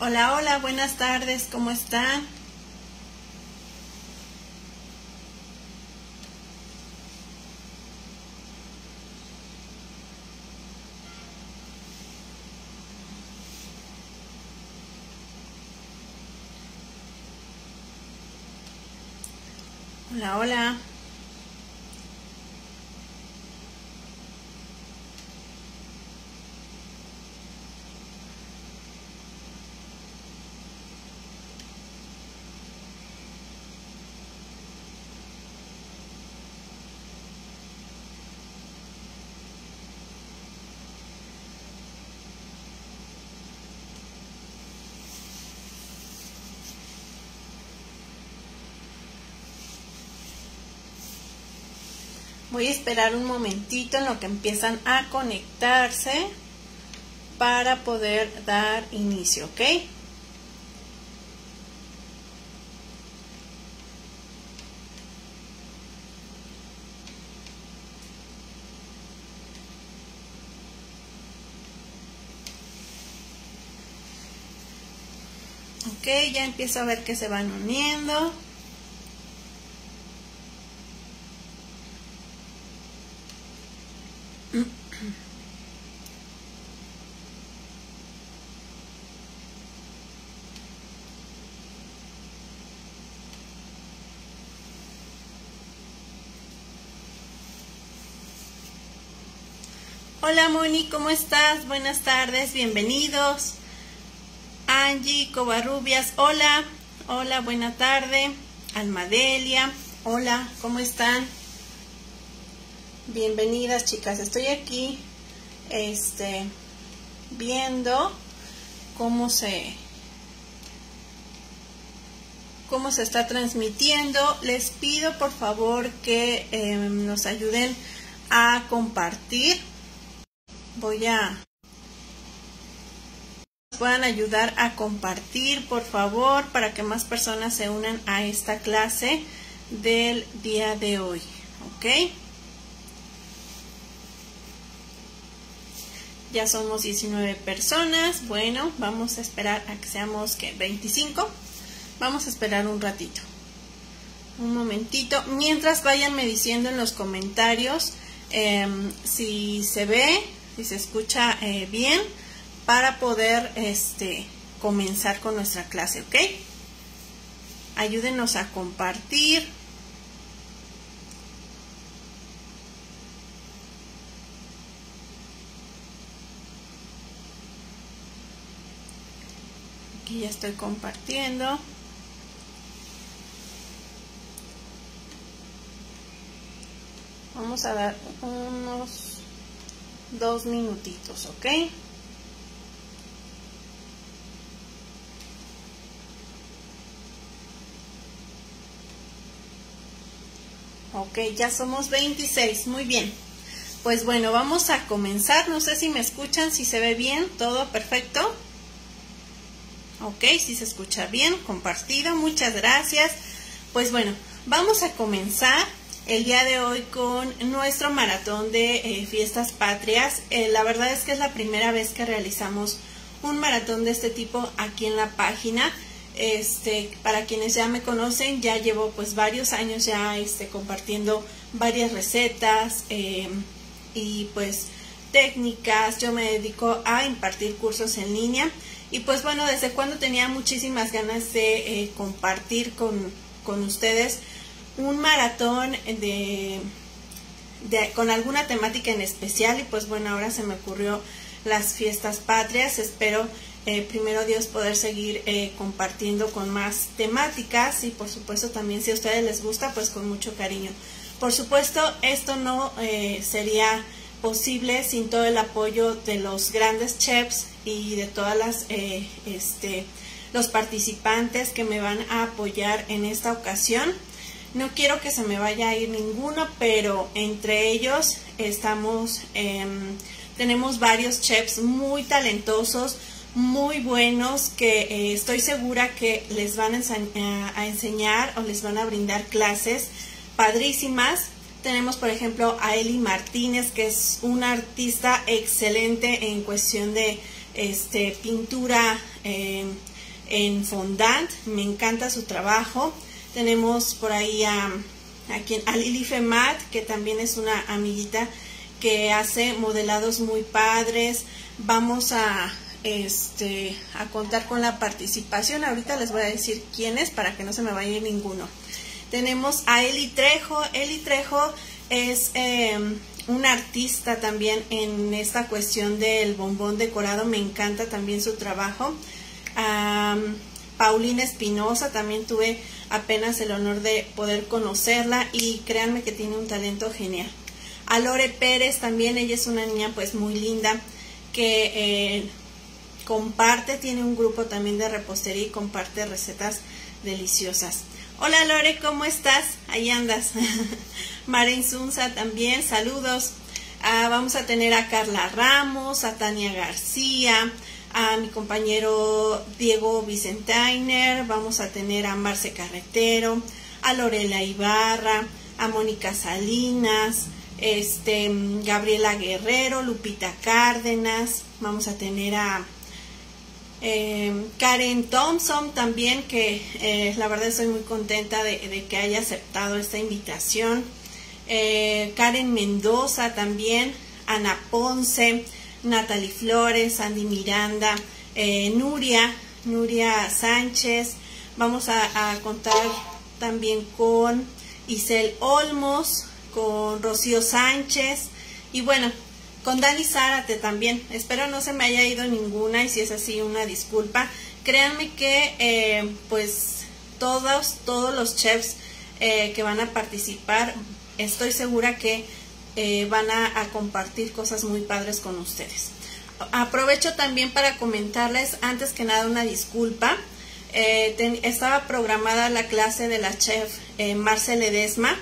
Hola, hola, buenas tardes, ¿cómo están? Hola, hola. Esperar un momentito en lo que empiezan a conectarse para poder dar inicio, ¿ok? Ok, ya empiezo a ver que se van uniendo. Hola Moni, ¿cómo estás? Buenas tardes, bienvenidos. Angie Covarrubias, hola, hola, buena tarde. Almadelia, hola, ¿cómo están? Bienvenidas chicas, estoy aquí este, viendo cómo se, cómo se está transmitiendo. Les pido por favor que eh, nos ayuden a compartir voy a puedan ayudar a compartir por favor para que más personas se unan a esta clase del día de hoy ok ya somos 19 personas. Bueno vamos a esperar a que seamos que 25 vamos a esperar un ratito. Un momentito. Mientras vayanme diciendo en los comentarios em, si se ve si se escucha eh, bien, para poder este, comenzar con nuestra clase, ¿ok? Ayúdenos a compartir. Aquí ya estoy compartiendo. Vamos a dar unos dos minutitos, ¿ok? Ok, ya somos 26, muy bien. Pues bueno, vamos a comenzar. No sé si me escuchan, si se ve bien, todo perfecto. Ok, si se escucha bien, compartido, muchas gracias. Pues bueno, vamos a comenzar el día de hoy con nuestro maratón de eh, fiestas patrias. Eh, la verdad es que es la primera vez que realizamos un maratón de este tipo aquí en la página. Este, para quienes ya me conocen, ya llevo pues varios años ya este, compartiendo varias recetas eh, y pues técnicas. Yo me dedico a impartir cursos en línea y pues bueno, desde cuando tenía muchísimas ganas de compartir con, con ustedes un maratón de, con alguna temática en especial y pues bueno, ahora se me ocurrió las fiestas patrias. Espero eh, primero Dios poder seguir eh, compartiendo con más temáticas y por supuesto también si a ustedes les gusta pues con mucho cariño. Por supuesto esto no eh, sería posible sin todo el apoyo de los grandes chefs y de todas las este, los participantes que me van a apoyar en esta ocasión. No quiero que se me vaya a ir ninguno, pero entre ellos estamos, em, tenemos varios chefs muy talentosos, muy buenos, que eh, estoy segura que les van a, enseñar o les van a brindar clases padrísimas. Tenemos, por ejemplo, a Eli Martínez, que es una artista excelente en cuestión de este, pintura en fondant, me encanta su trabajo. Tenemos por ahí a, a, a Lili Femat, que también es una amiguita que hace modelados muy padres. Vamos a, este, a contar con la participación. Ahorita les voy a decir quiénes para que no se me vaya ninguno. Tenemos a Eli Trejo. Eli Trejo es eh, un artista también en esta cuestión del bombón decorado. Me encanta también su trabajo. Paulina Espinosa, también tuve apenas el honor de poder conocerla y créanme que tiene un talento genial. A Lore Pérez también, ella es una niña pues muy linda que eh, comparte, tiene un grupo también de repostería y comparte recetas deliciosas. Hola Lore, ¿cómo estás? Ahí andas. Maren Zunza también, saludos. Ah, vamos a tener a Carla Ramos, a Tania García, a mi compañero Diego Vicentainer, vamos a tener a Marce Carretero, a Lorela Ibarra, a Mónica Salinas, este, Gabriela Guerrero, Lupita Cárdenas, vamos a tener a eh, Karen Thompson también, que eh, la verdad estoy muy contenta de, que haya aceptado esta invitación. Eh, Karen Mendoza también, Ana Ponce, Natalie Flores, Andy Miranda, Nuria, Nuria Sánchez. Vamos a, a contar también con Isel Olmos, con Rocío Sánchez y bueno, con Dani Zárate también. Espero no se me haya ido ninguna y si es así, una disculpa. Créanme que eh, pues todos, todos los chefs eh, que van a participar, estoy segura que eh, van a, compartir cosas muy padres con ustedes. Aprovecho también para comentarles, antes que nada, una disculpa. estaba programada la clase de la chef Marcel Edesma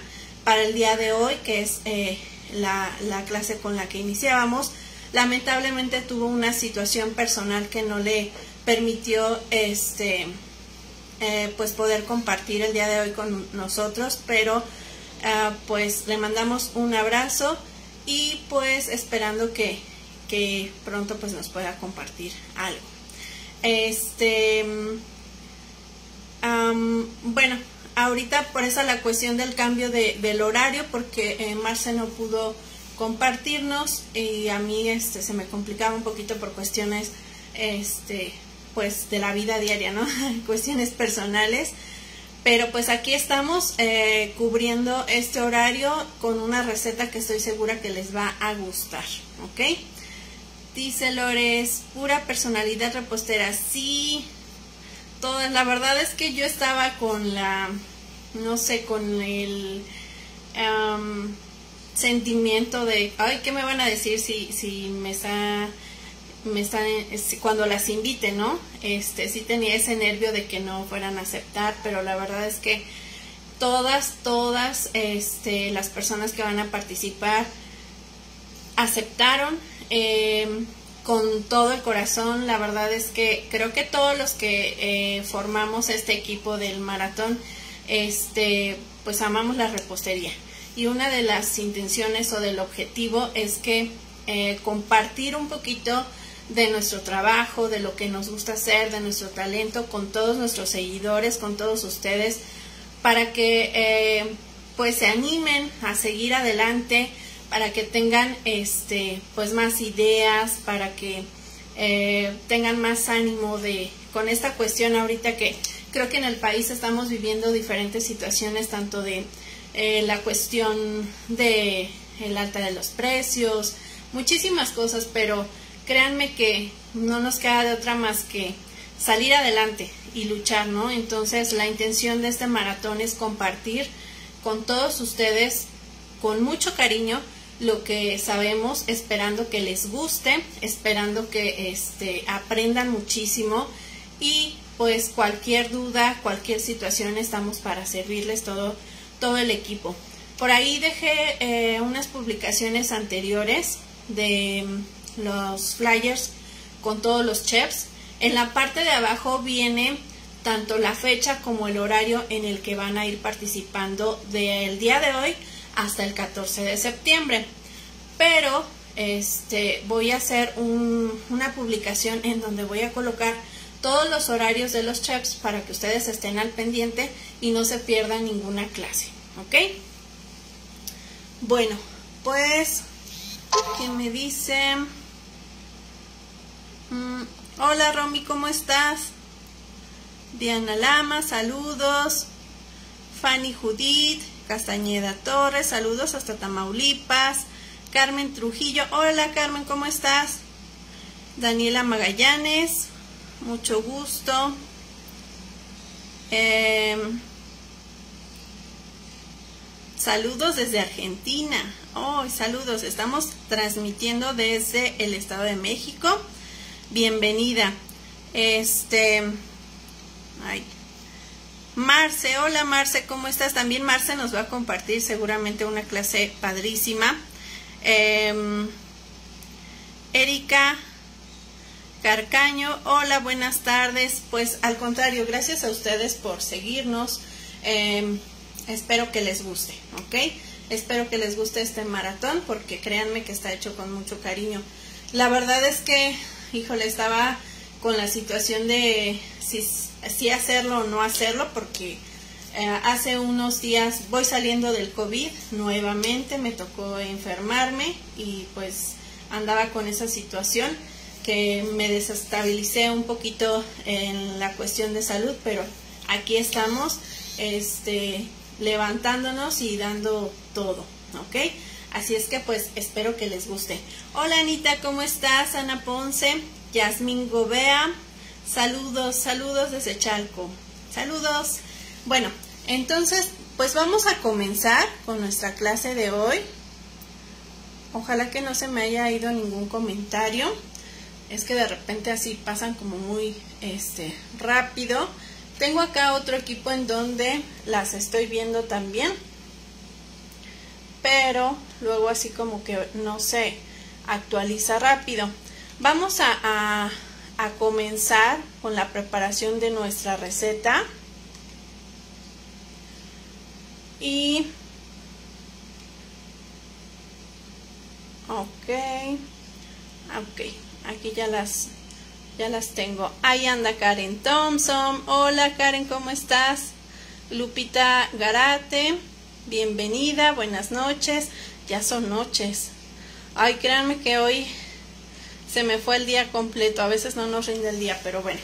para el día de hoy, que es eh, la, clase con la que iniciábamos. Lamentablemente tuvo una situación personal que no le permitió este eh, pues poder compartir el día de hoy con nosotros, pero ah, pues le mandamos un abrazo y pues esperando que, que pronto pues nos pueda compartir algo. Este bueno, ahorita por eso la cuestión del cambio de, del horario, porque eh, Marce no pudo compartirnos y a mí este se me complicaba un poquito por cuestiones este pues de la vida diaria, ¿no? cuestiones personales. Pero pues aquí estamos eh, cubriendo este horario con una receta que estoy segura que les va a gustar, ¿ok? Dice Lores, pura personalidad repostera. Sí, todas. La verdad es que yo estaba con la, no sé, con el sentimiento de, ay, ¿qué me van a decir si, si me está, me están, cuando las invite, ¿no? Este, sí tenía ese nervio de que no fueran a aceptar, pero la verdad es que todas, todas, este, las personas que van a participar aceptaron. Eh, con todo el corazón. La verdad es que creo que todos los que eh, formamos este equipo del maratón, este, pues amamos la repostería. Y una de las intenciones o del objetivo es que eh, compartir un poquito de nuestro trabajo, de lo que nos gusta hacer, de nuestro talento con todos nuestros seguidores, con todos ustedes, para que eh, pues se animen a seguir adelante, para que tengan este pues más ideas, para que eh, tengan más ánimo de con esta cuestión ahorita que creo que en el país estamos viviendo diferentes situaciones tanto de eh, la cuestión de el alta de los precios, muchísimas cosas, pero créanme que no nos queda de otra más que salir adelante y luchar, ¿no? Entonces la intención de este maratón es compartir con todos ustedes con mucho cariño lo que sabemos, esperando que les guste, esperando que este, aprendan muchísimo y pues cualquier duda, cualquier situación estamos para servirles todo, todo el equipo. Por ahí dejé eh, unas publicaciones anteriores de los flyers con todos los chefs. En la parte de abajo viene tanto la fecha como el horario en el que van a ir participando del día de hoy hasta el 14 de septiembre. Pero este, voy a hacer una publicación en donde voy a colocar todos los horarios de los chefs para que ustedes estén al pendiente y no se pierdan ninguna clase, ¿ok? Bueno, pues, ¿qué me dice? Mm, hola Romy, ¿cómo estás? Diana Lama, saludos. Fanny Judith, Castañeda Torres, saludos hasta Tamaulipas. Carmen Trujillo, hola Carmen, ¿cómo estás? Daniela Magallanes, mucho gusto. Em, saludos desde Argentina. Oh, saludos. Estamos transmitiendo desde el Estado de México. Bienvenida. Este. Ay. Marce, hola Marce, ¿cómo estás? También Marce nos va a compartir seguramente una clase padrísima. Em, Erika Carcaño, hola, buenas tardes. Pues al contrario, gracias a ustedes por seguirnos. Em, espero que les guste, ¿ok? Espero que les guste este maratón porque créanme que está hecho con mucho cariño. La verdad es que, híjole, estaba con la situación de si, si hacerlo o no hacerlo porque eh, hace unos días voy saliendo del COVID nuevamente, me tocó enfermarme y pues andaba con esa situación que me desestabilicé un poquito en la cuestión de salud, pero aquí estamos este, levantándonos y dando todo, ¿ok? Así es que pues espero que les guste. Hola Anita, ¿cómo estás? Ana Ponce, Yasmin Gobea, saludos, saludos desde Chalco. Saludos. Bueno, entonces, pues vamos a comenzar con nuestra clase de hoy. Ojalá que no se me haya ido ningún comentario. Es que de repente así pasan como muy este, rápido. Tengo acá otro equipo en donde las estoy viendo también. Pero luego así como que no se actualiza rápido. Vamos a, a comenzar con la preparación de nuestra receta. Y... Ok. Ok. Aquí ya las, ya las tengo. Ahí anda Karen Thompson. Hola Karen, ¿cómo estás? Lupita Garate. Bienvenida, buenas noches. Ya son noches. Ay, créanme que hoy se me fue el día completo. A veces no nos rinde el día, pero bueno.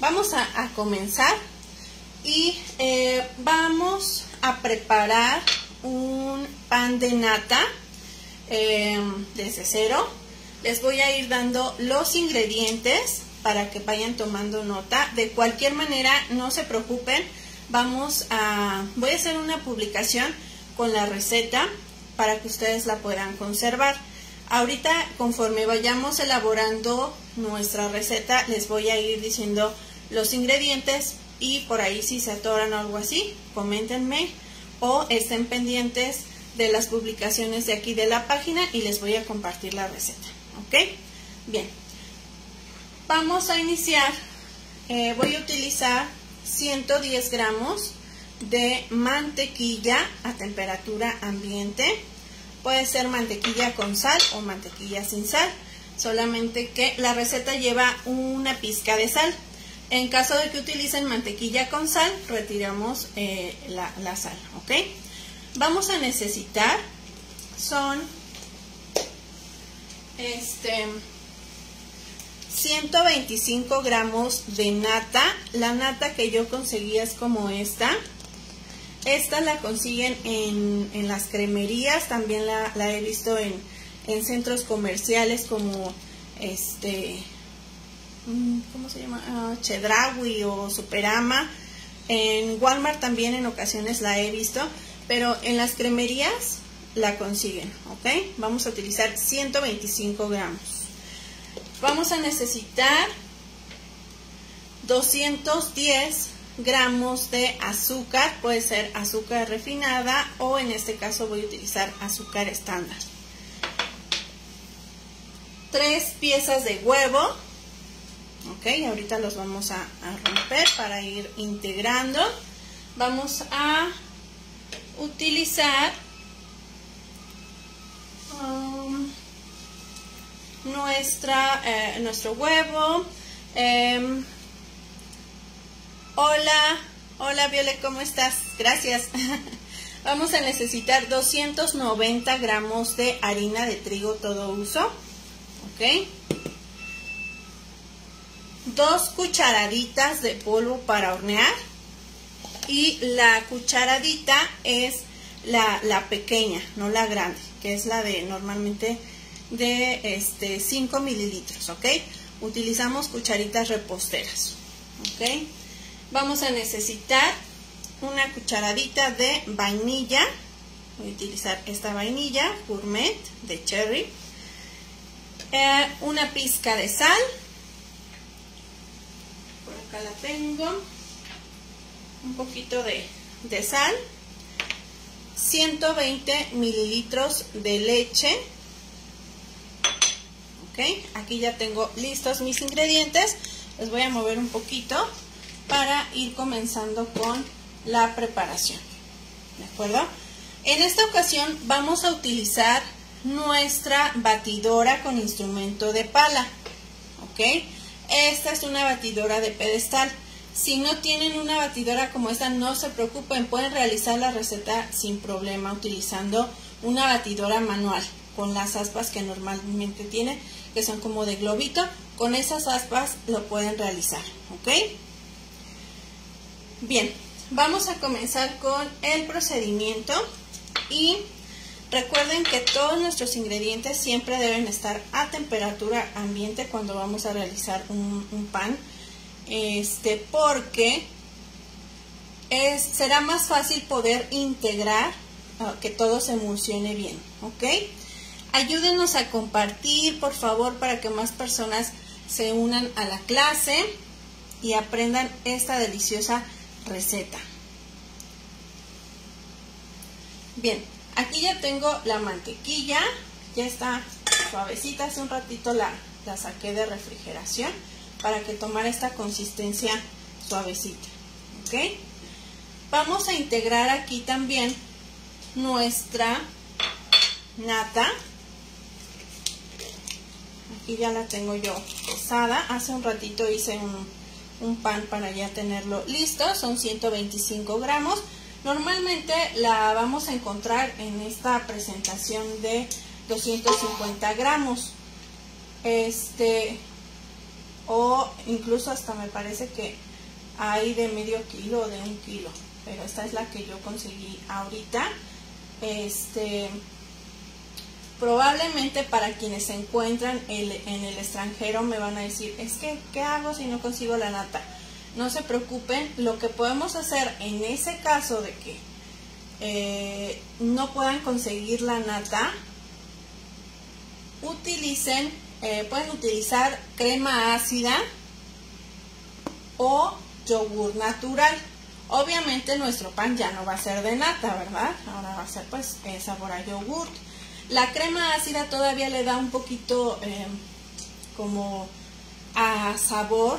Vamos a, comenzar. Y eh, vamos a preparar un pan de nata em, desde cero. Les voy a ir dando los ingredientes para que vayan tomando nota. De cualquier manera, no se preocupen. Vamos a, voy a hacer una publicación con la receta para que ustedes la puedan conservar. Ahorita, conforme vayamos elaborando nuestra receta, les voy a ir diciendo los ingredientes y por ahí si se atoran o algo así, coméntenme o estén pendientes de las publicaciones de aquí de la página y les voy a compartir la receta. ¿Ok? Bien. Vamos a iniciar. Eh, voy a utilizar 110 gramos de mantequilla a temperatura ambiente. Puede ser mantequilla con sal o mantequilla sin sal. Solamente que la receta lleva una pizca de sal. En caso de que utilicen mantequilla con sal, retiramos eh, la, sal, ¿ok? Vamos a necesitar, son, este, 125 gramos de nata. La nata que yo conseguí es como esta. Esta la consiguen en, las cremerías, también la, he visto en, en centros comerciales como este Mm, ¿cómo se llama? Uh, Chedraui o Superama. En Walmart también en ocasiones la he visto, pero en las cremerías la consiguen, ¿ok? Vamos a utilizar 125 gramos. Vamos a necesitar 210 gramos de azúcar, puede ser azúcar refinada o en este caso voy a utilizar azúcar estándar. Tres piezas de huevo, ok ahorita los vamos a, romper para ir integrando. Vamos a utilizar nuestra, eh, nuestro huevo. Em, hola, hola Violet, ¿cómo estás? Gracias. Vamos a necesitar 290 gramos de harina de trigo todo uso. ¿Ok? Dos cucharaditas de polvo para hornear. Y la cucharadita es la, la pequeña, no la grande, que es la de normalmente de este 5 mililitros, ¿ok? Utilizamos cucharitas reposteras, ¿ok? Vamos a necesitar una cucharadita de vainilla, voy a utilizar esta vainilla gourmet de cherry, eh, una pizca de sal, por acá la tengo, un poquito de, de sal, 120 mililitros de leche, aquí ya tengo listos mis ingredientes, les voy a mover un poquito para ir comenzando con la preparación. ¿De acuerdo? En esta ocasión vamos a utilizar nuestra batidora con instrumento de pala. ¿Ok? Esta es una batidora de pedestal. Si no tienen una batidora como esta, no se preocupen, pueden realizar la receta sin problema utilizando una batidora manual con las aspas que normalmente tiene, que son como de globito. Con esas aspas lo pueden realizar, ¿ok? Bien, Vamos a comenzar con el procedimiento y recuerden que todos nuestros ingredientes siempre deben estar a temperatura ambiente cuando vamos a realizar un, pan, este, porque es, será más fácil poder integrar, ah, que todo se emulsione bien, ¿ok? Ayúdenos a compartir, por favor, para que más personas se unan a la clase y aprendan esta deliciosa receta. Bien, aquí ya tengo la mantequilla, ya está suavecita, hace un ratito la, la saqué de refrigeración para que tomara esta consistencia suavecita. ¿Ok? Vamos a integrar aquí también nuestra nata. Aquí ya la tengo yo pesada. Hace un ratito hice un, un pan para ya tenerlo listo, son 125 gramos. Normalmente la vamos a encontrar en esta presentación de 250 gramos. Este, o incluso hasta me parece que hay de medio kilo o de un kilo. Pero esta es la que yo conseguí ahorita. Este, probablemente para quienes se encuentran en el extranjero me van a decir, es que, ¿qué hago si no consigo la nata? No se preocupen, lo que podemos hacer en ese caso de que eh, no puedan conseguir la nata, utilicen, eh, pueden utilizar crema ácida o yogur natural. Obviamente nuestro pan ya no va a ser de nata, ¿verdad? Ahora va a ser pues eh, sabor a yogurt. La crema ácida todavía le da un poquito eh, como a sabor,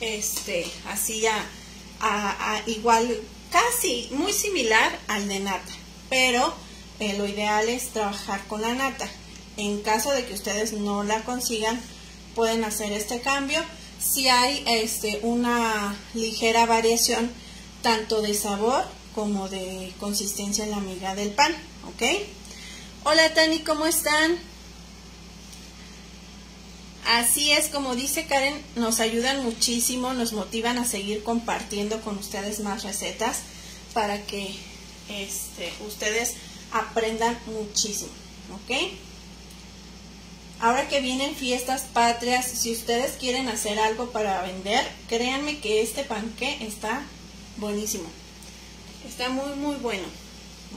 este, así a, igual, casi muy similar al de nata, pero eh, lo ideal es trabajar con la nata. En caso de que ustedes no la consigan, pueden hacer este cambio. Si hay este, una ligera variación tanto de sabor como de consistencia en la miga del pan, ¿ok? Hola Tani, ¿cómo están? Así es, como dice Karen, nos ayudan muchísimo, nos motivan a seguir compartiendo con ustedes más recetas para que este, ustedes aprendan muchísimo, ¿ok? Ahora que vienen fiestas patrias, si ustedes quieren hacer algo para vender, créanme que este panque está buenísimo. Está muy, muy bueno,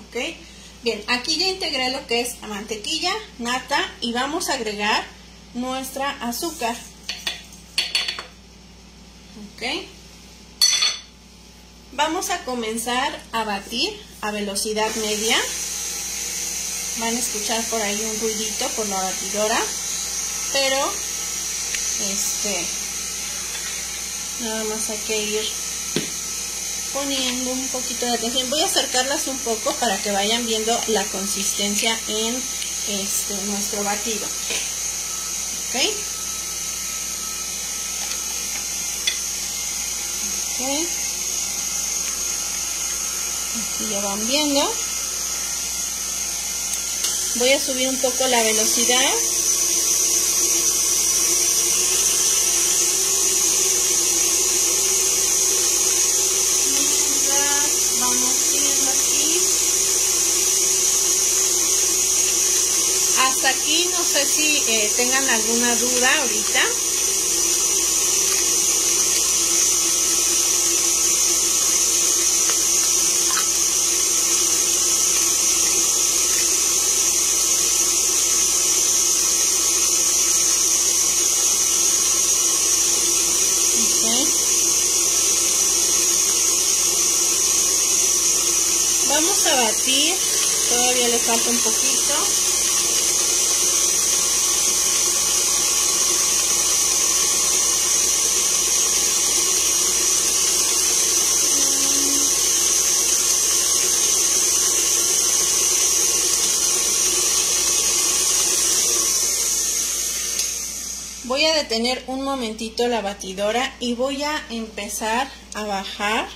¿ok? Bien, aquí ya integré lo que es mantequilla, nata y vamos a agregar nuestra azúcar. Ok. Vamos a comenzar a batir a velocidad media. Van a escuchar por ahí un ruidito por la batidora. Pero, este, nada más hay que ir poniendo un poquito de atención. Voy a acercarlas un poco para que vayan viendo la consistencia en este, nuestro batido. ¿Ok? Ok. Aquí ya van viendo. Voy a subir un poco la velocidad. Vamos viendo aquí. Hasta aquí no sé si eh, tengan alguna duda ahorita. Vamos a batir, todavía le falta un poquito. A detener un momentito la batidora y voy a empezar a bajar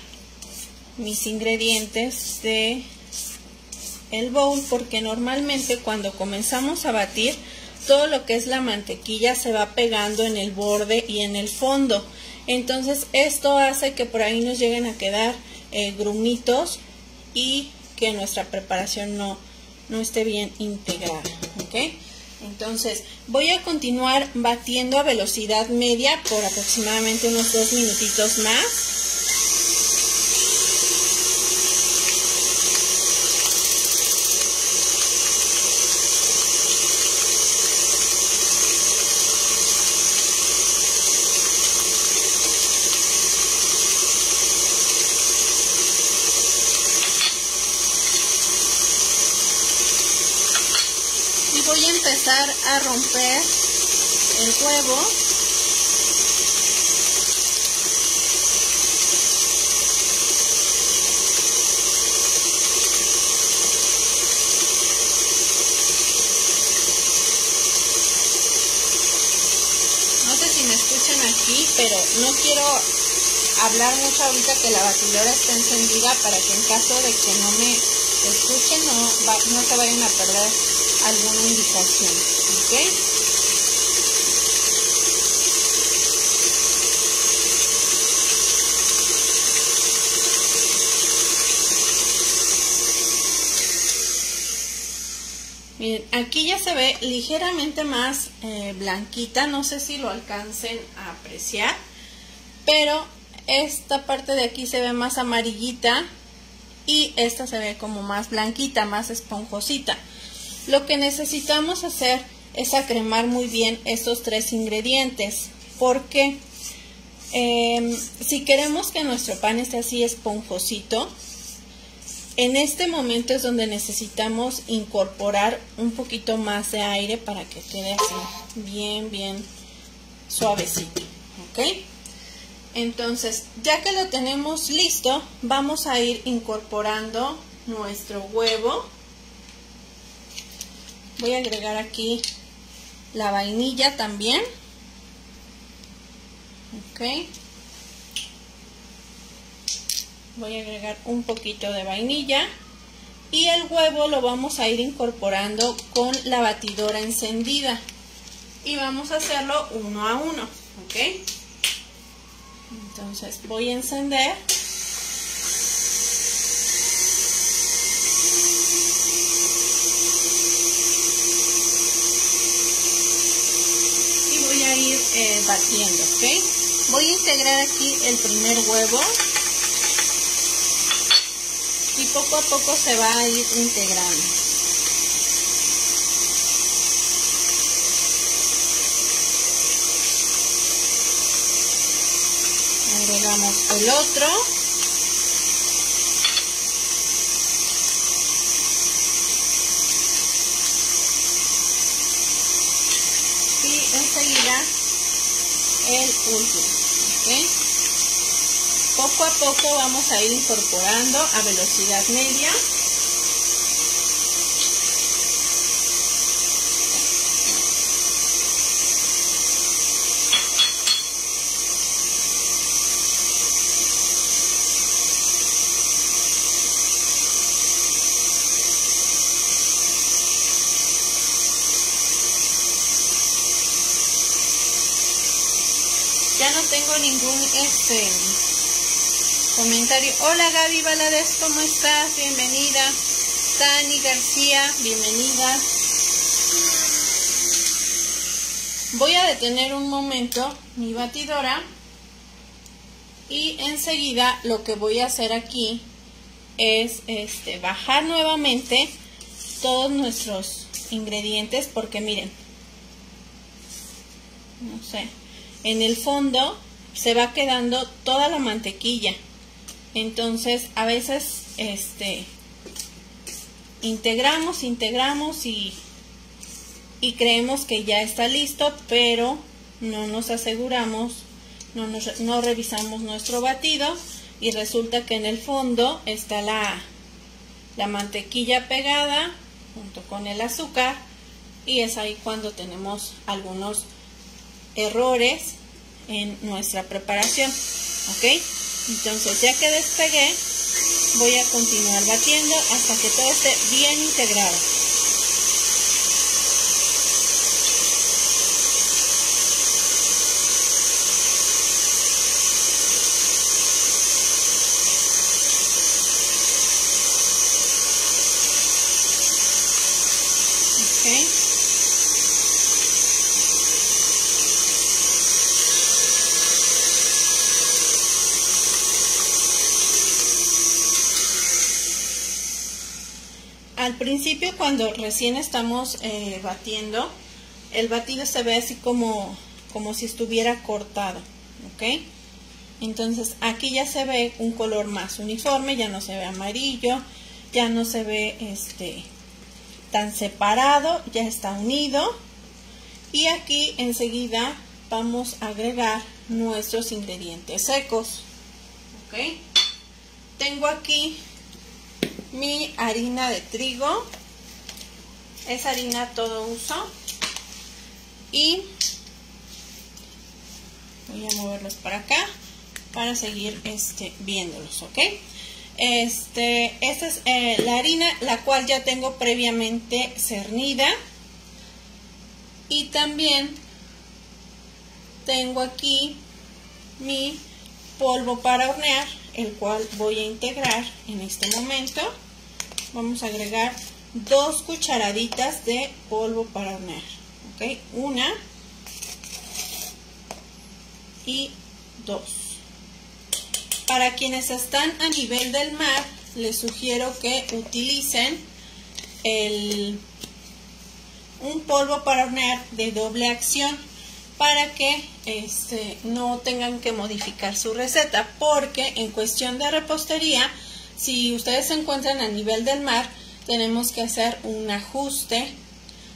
mis ingredientes de el bowl porque normalmente cuando comenzamos a batir todo lo que es la mantequilla se va pegando en el borde y en el fondo entonces esto hace que por ahí nos lleguen a quedar eh, grumitos y que nuestra preparación no, no esté bien integrada ¿ok? Entonces voy a continuar batiendo a velocidad media por aproximadamente unos dos minutitos más voy a empezar a romper el huevo no sé si me escuchan aquí pero no quiero hablar mucho ahorita que la batidora está encendida para que en caso de que no me escuchen no, no se vayan a perder alguna indicación. ¿Ok? Miren, aquí ya se ve ligeramente más eh, blanquita, no sé si lo alcancen a apreciar, pero esta parte de aquí se ve más amarillita y esta se ve como más blanquita, más esponjosita. Lo que necesitamos hacer es acremar muy bien estos tres ingredientes porque em, si queremos que nuestro pan esté así esponjosito, en este momento es donde necesitamos incorporar un poquito más de aire para que quede así bien, bien suavecito. ¿Ok? Entonces, ya que lo tenemos listo, vamos a ir incorporando nuestro huevo voy a agregar aquí la vainilla también ok voy a agregar un poquito de vainilla y el huevo lo vamos a ir incorporando con la batidora encendida. Y vamos a hacerlo uno a uno ok entonces voy a encender. Eh, batiendo, ¿ok? Voy a integrar aquí el primer huevo y poco a poco se va a ir integrando. Agregamos el otro. Y enseguida el último poco a poco vamos a ir incorporando a velocidad media. ya no tengo ningún este comentario. Hola Gaby Valadez, ¿cómo estás? Bienvenida. Tani García, bienvenida. Voy a detener un momento mi batidora y enseguida lo que voy a hacer aquí es este bajar nuevamente todos nuestros ingredientes porque miren no sé en el fondo se va quedando toda la mantequilla entonces a veces este integramos integramos y creemos que ya está listo pero no nos aseguramos no revisamos nuestro batido y resulta que en el fondo está la, la mantequilla pegada junto con el azúcar y es ahí cuando tenemos algunos errores en nuestra preparación ok entonces ya que despegué voy a continuar batiendo hasta que todo esté bien integrado al principio cuando recién estamos eh, batiendo, el batido se ve así como, como si estuviera cortado, ¿ok? Entonces aquí ya se ve un color más uniforme, ya no se ve amarillo, ya no se ve este tan separado, ya está unido. Y aquí enseguida vamos a agregar nuestros ingredientes secos. ¿Ok? Tengo aquí mi harina de trigo. Es harina todo uso. Y voy a moverlos para acá para seguir este, viéndolos, ¿ok? Este, esta es eh, la harina, la cual ya tengo previamente cernida. Y también tengo aquí mi polvo para hornear el cual voy a integrar en este momento. Vamos a agregar dos cucharaditas de polvo para hornear. ¿Ok? Una y dos. Para quienes están a nivel del mar, les sugiero que utilicen el, un polvo para hornear de doble acción para que este, no tengan que modificar su receta, porque en cuestión de repostería, si ustedes se encuentran a nivel del mar, tenemos que hacer un ajuste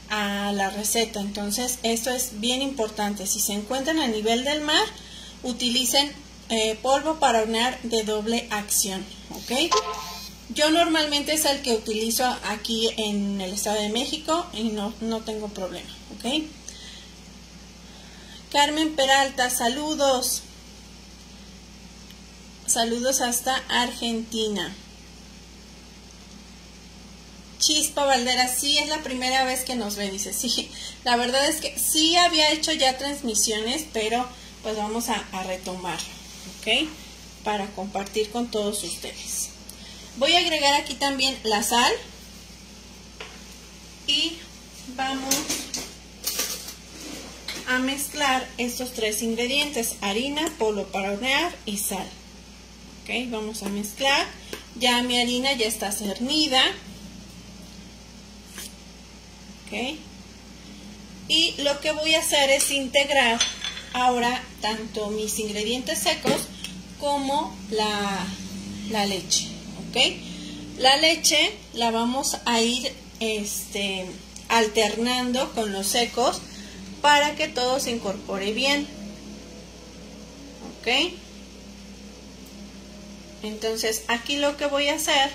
a la receta. Entonces, esto es bien importante. Si se encuentran a nivel del mar, utilicen eh, polvo para hornear de doble acción. Yo normalmente es el que utilizo aquí en el Estado de México y no, no tengo problema. Carmen Peralta, saludos. Saludos hasta Argentina. Chispa Valdera, sí, es la primera vez que nos ve, dice, sí. La verdad es que sí había hecho ya transmisiones, pero pues vamos a, a retomar, ¿ok? Para compartir con todos ustedes. Voy a agregar aquí también la sal. Y vamos a mezclar estos tres ingredientes, harina, polvo para hornear y sal. Ok, vamos a mezclar. Ya mi harina ya está cernida. Ok. Y lo que voy a hacer es integrar ahora tanto mis ingredientes secos como la, la leche. Ok. La leche la vamos a ir este, alternando con los secos para que todo se incorpore bien. ¿Ok? Entonces aquí lo que voy a hacer.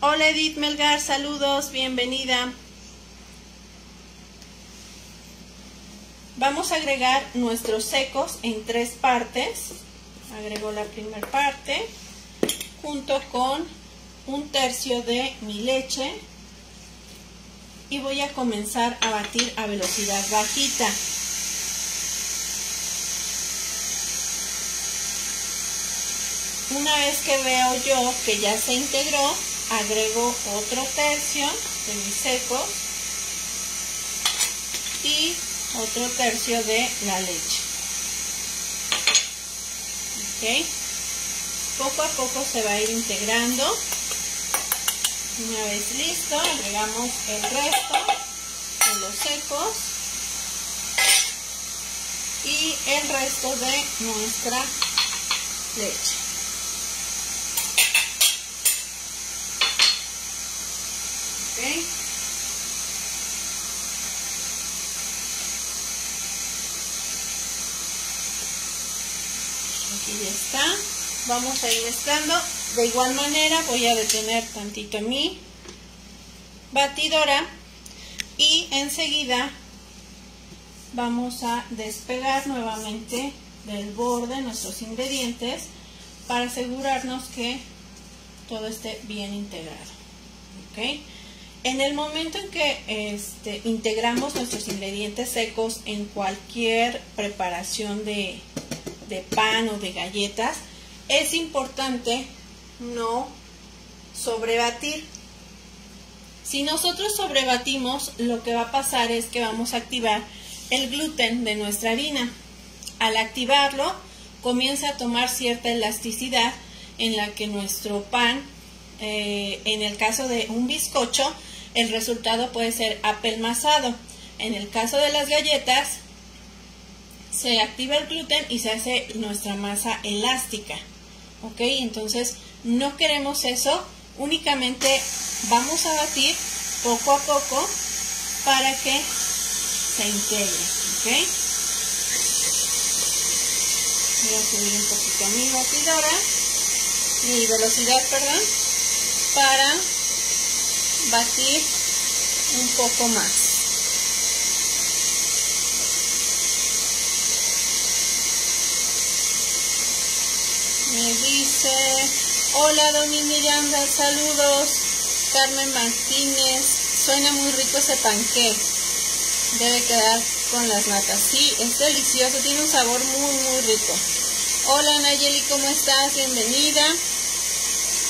Hola Edith Melgar, saludos, bienvenida. Vamos a agregar nuestros secos en tres partes. Agrego la primera parte junto con un tercio de mi leche y voy a comenzar a batir a velocidad bajita. Una vez que veo yo que ya se integró, agrego otro tercio de mis secos y otro tercio de la leche. ¿Okay? Poco a poco se va a ir integrando. Una vez listo, agregamos el resto de los secos y el resto de nuestra leche. Aquí ya está. Vamos a ir mezclando. De igual manera voy a detener tantito mi batidora y enseguida vamos a despegar nuevamente del borde nuestros ingredientes para asegurarnos que todo esté bien integrado. ¿ok? En el momento en que este, integramos nuestros ingredientes secos en cualquier preparación de, de pan o de galletas, es importante no sobrebatir. Si nosotros sobrebatimos, lo que va a pasar es que vamos a activar el gluten de nuestra harina. Al activarlo, comienza a tomar cierta elasticidad en la que nuestro pan, eh, en el caso de un bizcocho, el resultado puede ser apelmazado. En el caso de las galletas, se activa el gluten y se hace nuestra masa elástica. ¿Ok? Entonces, no queremos eso, únicamente vamos a batir poco a poco para que se integre. ¿Ok? Voy a subir un poquito mi batidora, mi velocidad, perdón, para batir un poco más. Me dice, hola Doni Miranda, saludos. Carmen Martínez, suena muy rico ese panqué. Debe quedar con las natas. Sí, es delicioso, tiene un sabor muy, muy rico. Hola Nayeli, ¿cómo estás? Bienvenida.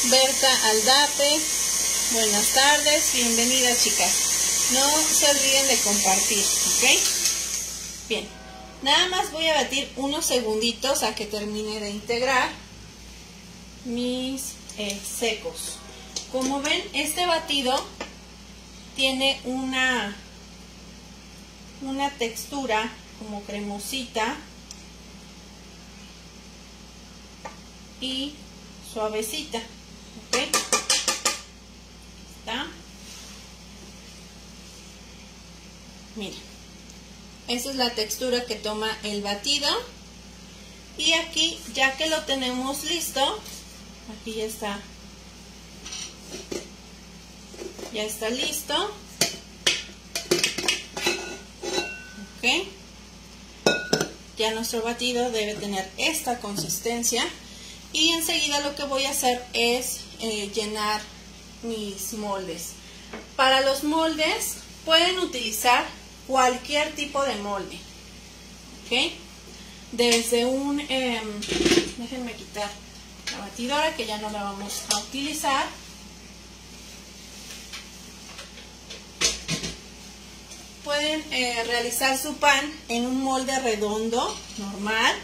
Berta Aldape, Buenas tardes, bienvenidas chicas. No se olviden de compartir, ¿ok? Bien, nada más voy a batir unos segunditos a que termine de integrar mis eh, secos. Como ven, este batido tiene una, una textura como cremosita y suavecita, ¿ok? Miren, esa es la textura que toma el batido. Y aquí, ya que lo tenemos listo, aquí ya está, ya está listo. Ok. Ya nuestro batido debe tener esta consistencia. Y enseguida lo que voy a hacer es eh, llenar mis moldes. Para los moldes pueden utilizar cualquier tipo de molde. ¿Ok? Desde un... Em, déjenme quitar la batidora que ya no la vamos a utilizar. Pueden eh, realizar su pan en un molde redondo, normal.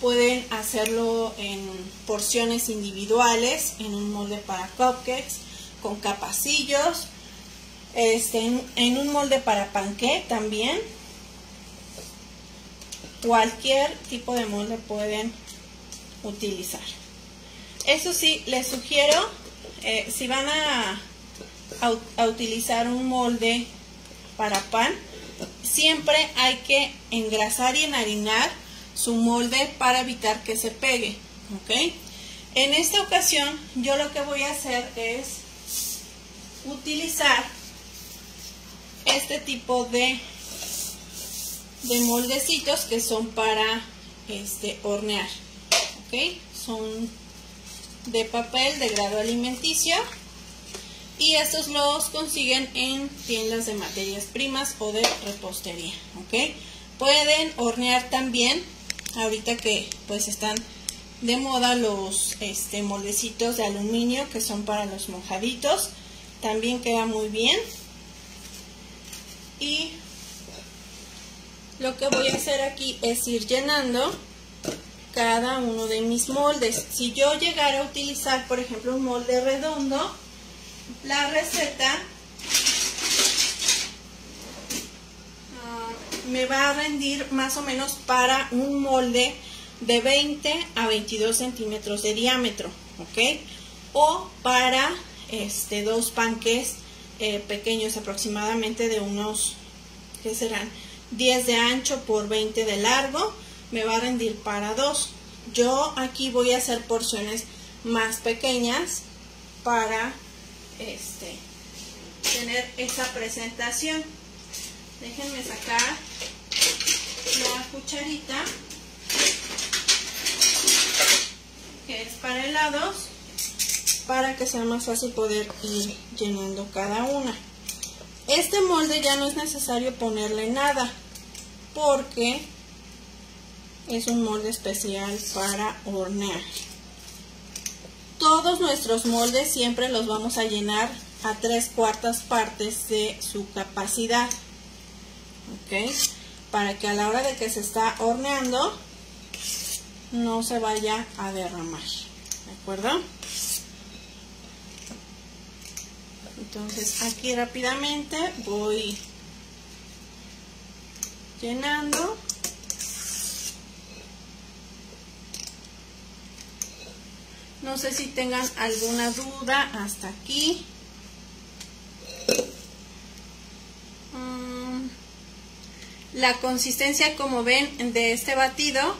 Pueden hacerlo en porciones individuales, en un molde para cupcakes con capacillos, este, en, un molde para panqué también. Cualquier tipo de molde pueden utilizar. Eso sí, les sugiero, eh, si van a, a utilizar un molde para pan, siempre hay que engrasar y enharinar su molde para evitar que se pegue. ¿ok? En esta ocasión yo lo que voy a hacer es utilizar este tipo de, de moldecitos que son para este, hornear. ¿ok? Son de papel de grado alimenticio y estos los consiguen en tiendas de materias primas o de repostería. ¿ok? Pueden hornear también, ahorita que pues están de moda los este, moldecitos de aluminio que son para los mojaditos. También queda muy bien. Y lo que voy a hacer aquí es ir llenando cada uno de mis moldes. Si yo llegara a utilizar, por ejemplo, un molde redondo, la receta ah, me va a rendir más o menos para un molde de 20 a 22 centímetros de diámetro, ¿ok? O para este, dos panques eh, pequeños aproximadamente de unos, ¿qué serán? 10 de ancho por 20 de largo, me va a rendir para dos. Yo aquí voy a hacer porciones más pequeñas para este, tener esa presentación. Déjenme sacar la cucharita que es para helados para que sea más fácil poder ir llenando cada una. Este molde ya no es necesario ponerle nada porque es un molde especial para hornear. Todos nuestros moldes siempre los vamos a llenar a tres cuartas partes de su capacidad. ¿Ok? Para que a la hora de que se está horneando no se vaya a derramar. ¿De acuerdo? Entonces aquí rápidamente voy llenando. No sé si tengan alguna duda hasta aquí. Mm, la consistencia, como ven, de este batido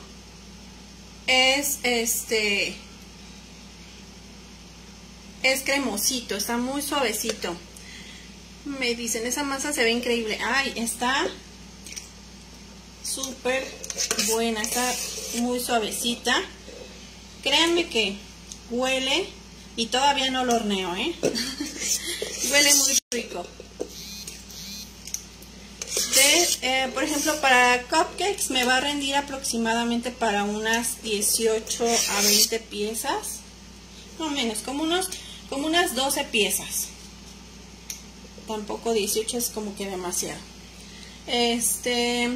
es este es cremosito, está muy suavecito. Me dicen, esa masa se ve increíble. Ay, está súper buena, está muy suavecita. Créanme que huele y todavía no lo horneo, ¿eh? huele muy rico. Eh, por ejemplo, para cupcakes me va a rendir aproximadamente para unas 18 a 20 piezas. No menos, como, unos, como unas 12 piezas. Tampoco 18 es como que demasiado. Este,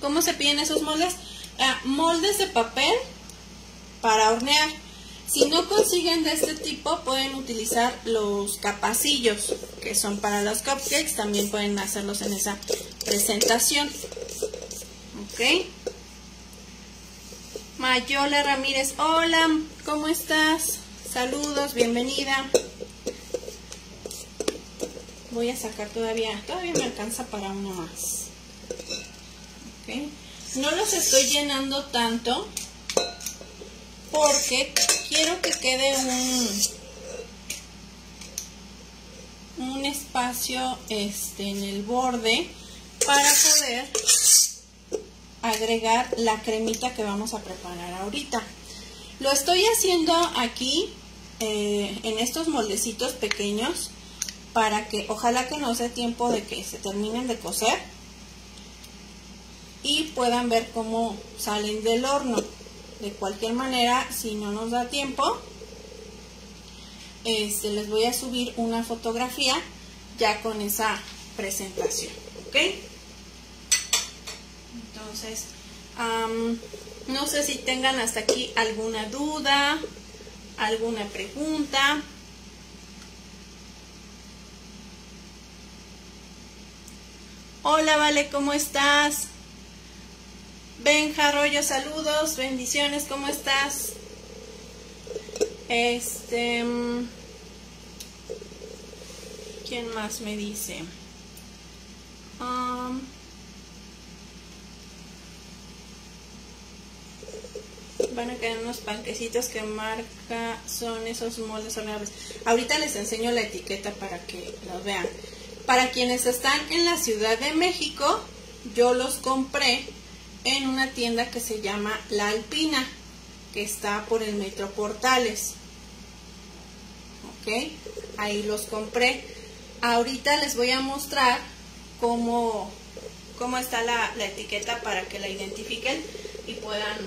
¿Cómo se piden esos moldes? Ah, moldes de papel para hornear. Si no consiguen de este tipo, pueden utilizar los capacillos, que son para los cupcakes. También pueden hacerlos en esa presentación. Ok. Mayola Ramírez, hola, ¿cómo estás? Saludos, bienvenida. Voy a sacar todavía, todavía me alcanza para uno más. No los estoy llenando tanto porque quiero que quede un, un espacio este, en el borde para poder agregar la cremita que vamos a preparar ahorita. Lo estoy haciendo aquí eh, en estos moldecitos pequeños para que ojalá que nos dé tiempo de que se terminen de cocer y puedan ver cómo salen del horno. De cualquier manera, si no nos da tiempo, este, les voy a subir una fotografía ya con esa presentación. ¿Ok? Entonces, no sé si tengan hasta aquí alguna duda, alguna pregunta. Hola, Vale, ¿cómo estás? Benja Arroyo, saludos, bendiciones, ¿cómo estás? Este. Mm, ¿Quién más me dice? Um, van a quedar unos panquecitos que marca son esos moldes horneables. Ahorita les enseño la etiqueta para que los vean. Para quienes están en la Ciudad de México, yo los compré en una tienda que se llama La Alpina, que está por el Metro Portales. Ok, ahí los compré. Ahorita les voy a mostrar cómo, cómo está la, la etiqueta para que la identifiquen y puedan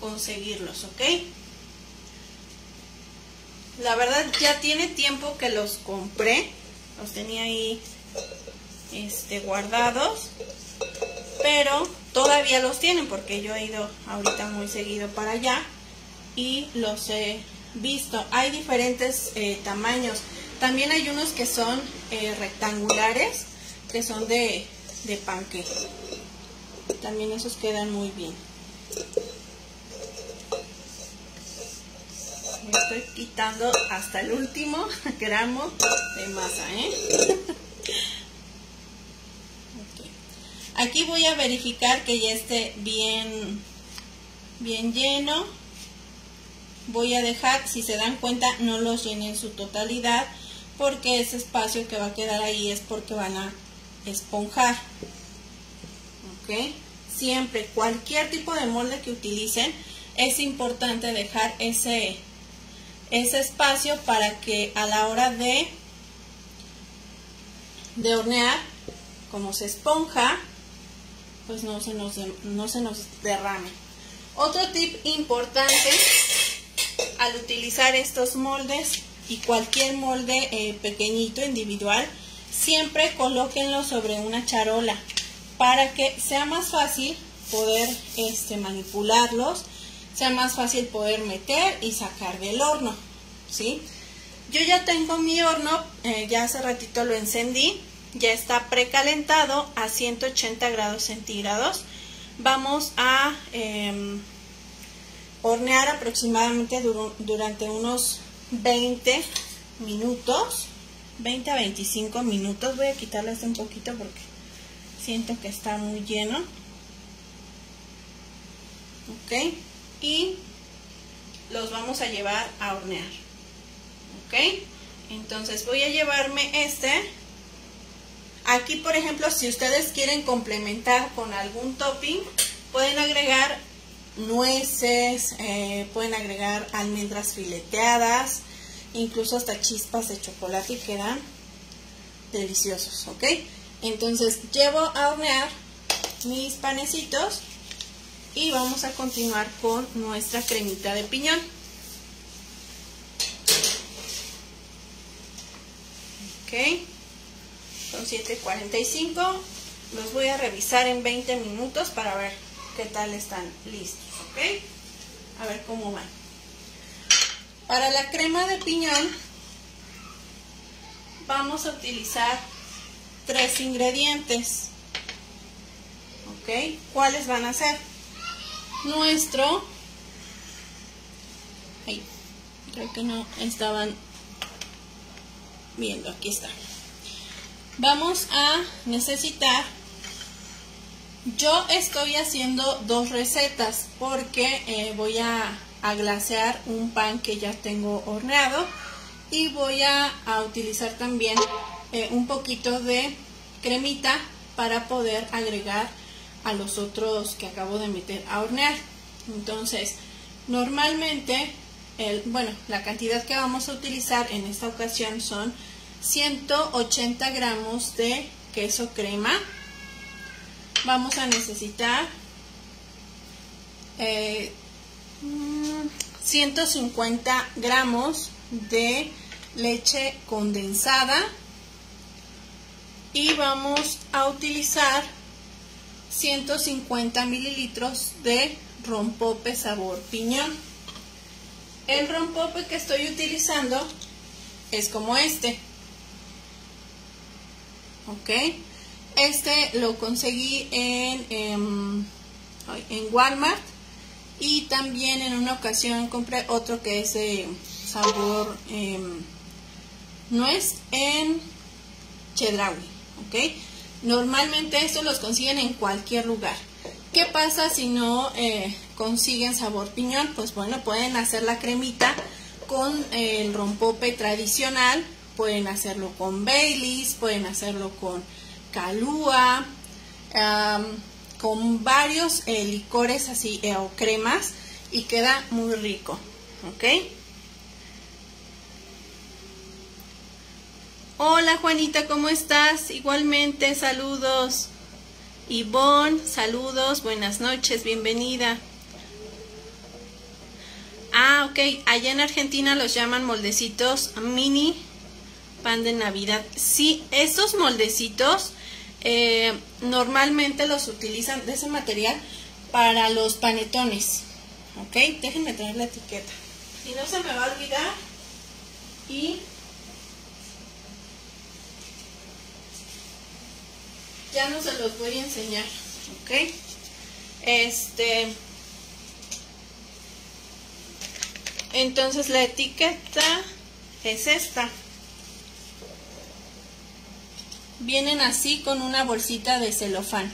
conseguirlos, ¿ok? La verdad ya tiene tiempo que los compré, los tenía ahí este, guardados, pero todavía los tienen porque yo he ido ahorita muy seguido para allá y los he visto. Hay diferentes eh, tamaños. También hay unos que son eh, rectangulares, que son de, de panque. También esos quedan muy bien. estoy quitando hasta el último gramo de masa, ¿eh? Aquí voy a verificar que ya esté bien, bien lleno. Voy a dejar, si se dan cuenta, no los llene en su totalidad porque ese espacio que va a quedar ahí es porque van a esponjar. ¿Ok? Siempre, cualquier tipo de molde que utilicen, es importante dejar ese ese espacio para que a la hora de, de hornear, como se esponja, pues no se, nos, no se nos derrame. Otro tip importante al utilizar estos moldes y cualquier molde eh, pequeñito individual, siempre colóquenlo sobre una charola para que sea más fácil poder este, manipularlos sea más fácil poder meter y sacar del horno, ¿sí? Yo ya tengo mi horno, eh, ya hace ratito lo encendí, ya está precalentado a 180 grados centígrados. Vamos a em, hornear aproximadamente durante unos 20 minutos, 20 a 25 minutos. Voy a quitarle este un poquito porque siento que está muy lleno. Ok y los vamos a llevar a hornear. ¿Ok? Entonces voy a llevarme este. Aquí, por ejemplo, si ustedes quieren complementar con algún topping, pueden agregar nueces, eh, pueden agregar almendras fileteadas, incluso hasta chispas de chocolate y quedan deliciosos, ¿ok? Entonces llevo a hornear mis panecitos y vamos a continuar con nuestra cremita de piñón. Ok, son 7.45, los voy a revisar en 20 minutos para ver qué tal están listos, ok, a ver cómo van. Para la crema de piñón vamos a utilizar tres ingredientes, ok, ¿cuáles van a ser? nuestro Ay, creo que no estaban viendo aquí está vamos a necesitar yo estoy haciendo dos recetas porque eh, voy a, glasear un pan que ya tengo horneado y voy a, utilizar también eh, un poquito de cremita para poder agregar a los otros que acabo de meter a hornear. Entonces, normalmente, bueno, la cantidad que vamos a utilizar en esta ocasión son 180 gramos de queso crema. Vamos a necesitar 150 eh, gramos de leche condensada y vamos a utilizar 150 mililitros de rompope sabor piñón. El rompope que estoy utilizando es como este. ¿Ok? Este lo conseguí en, en, Walmart y también en una ocasión compré otro que es de sabor em, nuez en Chedraui. ¿Ok? Normalmente estos los consiguen en cualquier lugar. ¿Qué pasa si no eh, consiguen sabor piñón? Pues bueno, pueden hacer la cremita con el rompope tradicional, pueden hacerlo con Baileys, pueden hacerlo con Calúa, con varios eh, licores así o cremas y queda muy rico, ¿ok? Hola Juanita, ¿cómo estás? Igualmente, saludos. Ivonne, saludos, buenas noches, bienvenida. Ah, ok. Allá en Argentina los llaman moldecitos mini pan de Navidad. Sí, estos moldecitos eh, normalmente los utilizan de ese material para los panetones. Ok, déjenme traer la etiqueta. Y no se me va a olvidar. Y ya no se los voy a enseñar. Ok, este. Entonces la etiqueta es esta. Vienen así con una bolsita de celofán.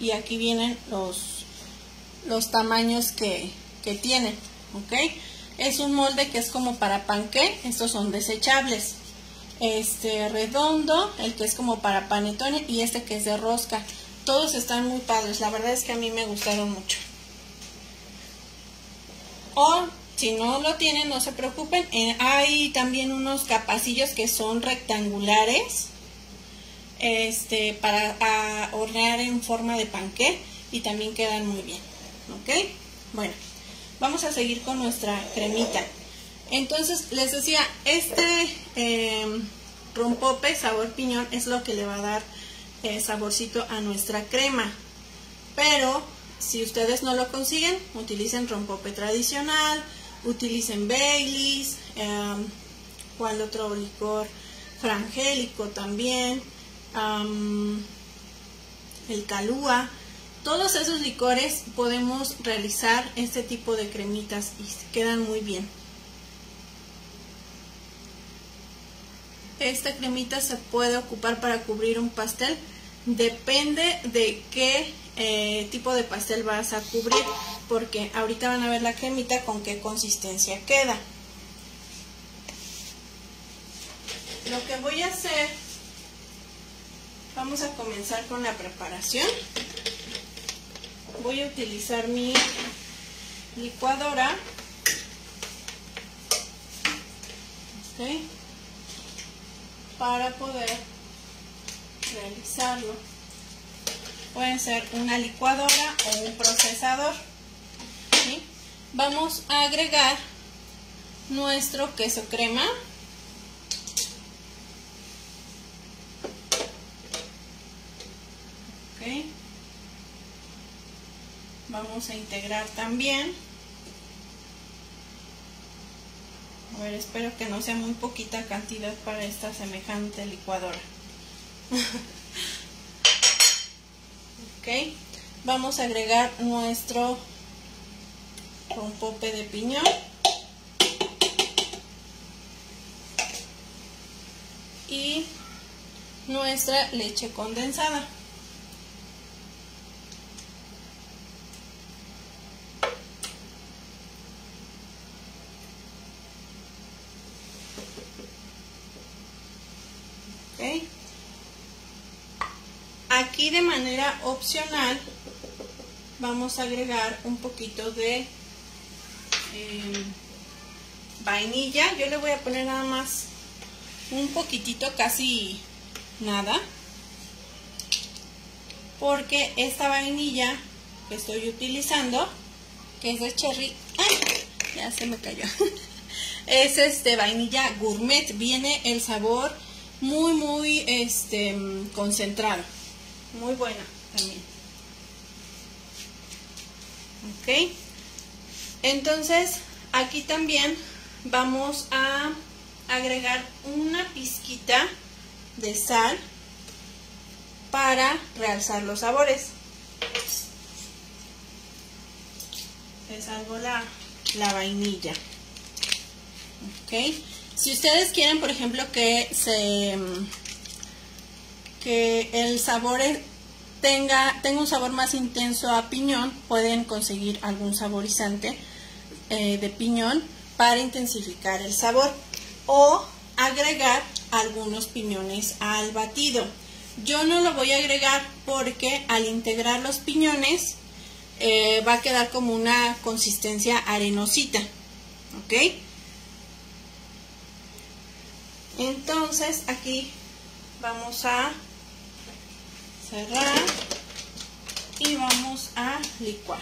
Y aquí vienen los, los tamaños que, que tienen. ¿Ok? Es un molde que es como para panqué. Estos son desechables. Este redondo, el que es como para panetone y este que es de rosca. Todos están muy padres. La verdad es que a mí me gustaron mucho. O si no lo tienen, no se preocupen. Eh, hay también unos capacillos que son rectangulares este, para hornear en forma de panqué y también quedan muy bien. ¿Ok? Bueno, vamos a seguir con nuestra cremita. Entonces, les decía, este em, rompope sabor piñón es lo que le va a dar eh, saborcito a nuestra crema. Pero si ustedes no lo consiguen, utilicen rompope tradicional, utilicen Baileys, um, ¿cuál otro licor? Frangélico también, el Calúa. Todos esos licores podemos realizar este tipo de cremitas y quedan muy bien. Esta cremita se puede ocupar para cubrir un pastel. Depende de qué eh, tipo de pastel vas a cubrir porque ahorita van a ver la cremita con qué consistencia queda. Lo que voy a hacer vamos a comenzar con la preparación. Voy a utilizar mi licuadora. Para poder realizarlo. Pueden ser una licuadora o un procesador. Vamos a agregar nuestro queso crema. Vamos a integrar también. A ver, espero que no sea muy poquita cantidad para esta semejante licuadora. Vamos a agregar nuestro rompope de piñón. Y nuestra leche condensada. Aquí de manera opcional vamos a agregar un poquito de em, vainilla. Yo le voy a poner nada más un poquitito, casi nada. Porque esta vainilla que estoy utilizando, que es de cherry, ya se me cayó. es este vainilla gourmet, viene el sabor muy muy este concentrado muy buena también. Ok. Entonces, aquí también vamos a agregar una pizquita de sal para realzar los sabores. Es algo la, la vainilla. Ok. Si ustedes quieren, por ejemplo, que se que el sabor tenga, tenga un sabor más intenso a piñón, pueden conseguir algún saborizante eh, de piñón para intensificar el sabor o agregar algunos piñones al batido. Yo no lo voy a agregar porque al integrar los piñones eh, va a quedar como una consistencia arenosita. ¿Ok? Entonces aquí vamos a cerrar y vamos a licuar.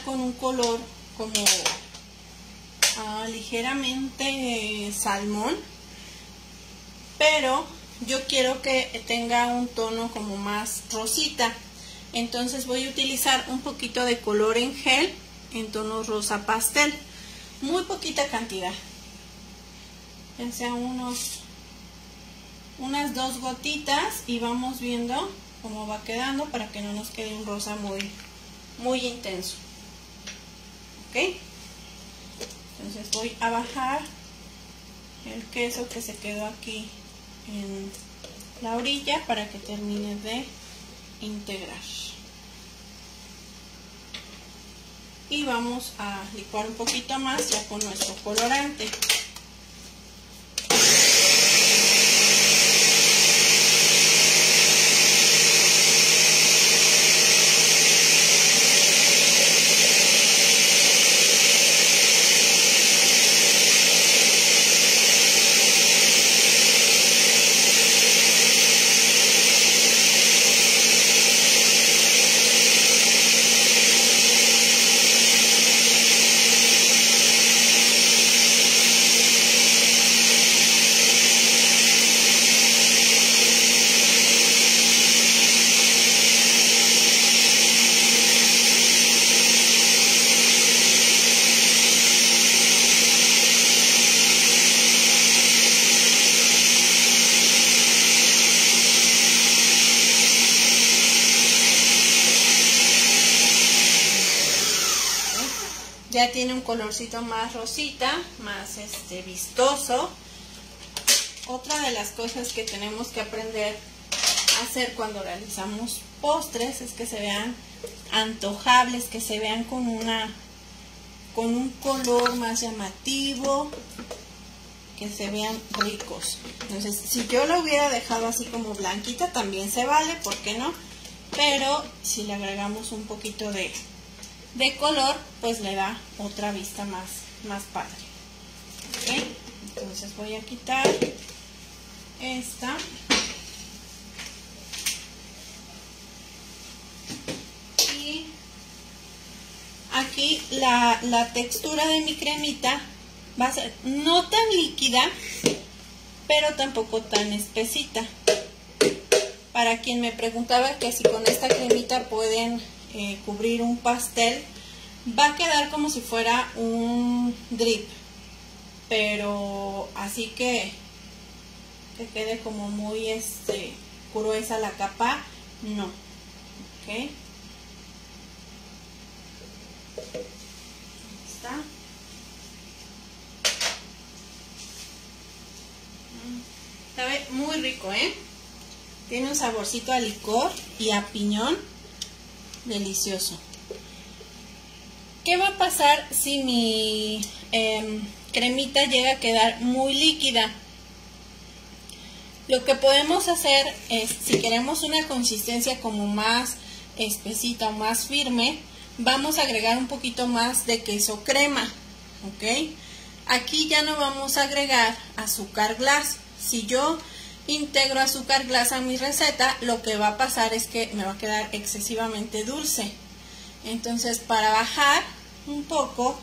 Con un color como ah, ligeramente salmón, pero yo quiero que tenga un tono como más rosita. Entonces voy a utilizar un poquito de color en gel en tono rosa pastel. Muy poquita cantidad. Ya unos, unas dos gotitas y vamos viendo cómo va quedando para que no nos quede un rosa muy, muy intenso. ¿Ok? Entonces voy a bajar el queso que se quedó aquí en la orilla para que termine de integrar. Y vamos a licuar un poquito más ya con nuestro colorante. Tiene un colorcito más rosita, más este vistoso. Otra de las cosas que tenemos que aprender a hacer cuando realizamos postres es que se vean antojables, que se vean con una con un color más llamativo, que se vean ricos. Entonces, si yo lo hubiera dejado así como blanquita, también se vale, ¿por qué no? Pero si le agregamos un poquito de de color, pues le da otra vista más, más padre. Entonces voy a quitar esta. Y aquí la, la textura de mi cremita va a ser no tan líquida, pero tampoco tan espesita. Para quien me preguntaba que si con esta cremita pueden eh, cubrir un pastel, va a quedar como si fuera un drip, pero así que que quede como muy este, gruesa la capa, no. ¿Ok? Está. Sabe muy rico, ¿eh? Tiene un saborcito a licor y a piñón delicioso. ¿Qué va a pasar si mi em, cremita llega a quedar muy líquida? Lo que podemos hacer es, si queremos una consistencia como más espesita o más firme, vamos a agregar un poquito más de queso crema, ¿ok? Aquí ya no vamos a agregar azúcar glass. Si yo integro azúcar glass a mi receta, lo que va a pasar es que me va a quedar excesivamente dulce. Entonces, para bajar un poco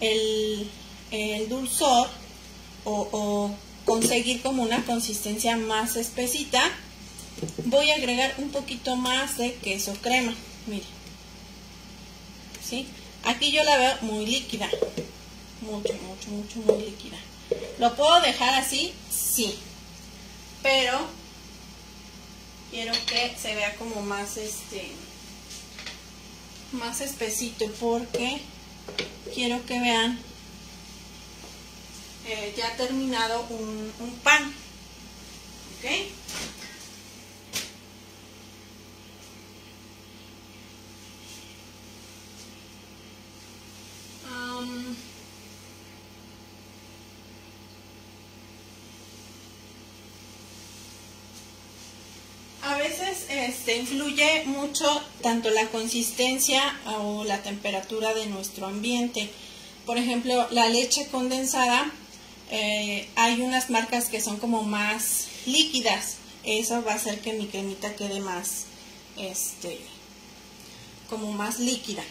el, dulzor o, conseguir como una consistencia más espesita, voy a agregar un poquito más de queso crema. Mire. ¿Sí? Aquí yo la veo muy líquida. Mucho, mucho, mucho, muy líquida. ¿Lo puedo dejar así? Sí pero quiero que se vea como más este más espesito porque quiero que vean eh, ya terminado un, un pan ok este, influye mucho tanto la consistencia o la temperatura de nuestro ambiente. Por ejemplo, la leche condensada, eh, hay unas marcas que son como más líquidas. Eso va a hacer que mi cremita quede más, este, como más líquida.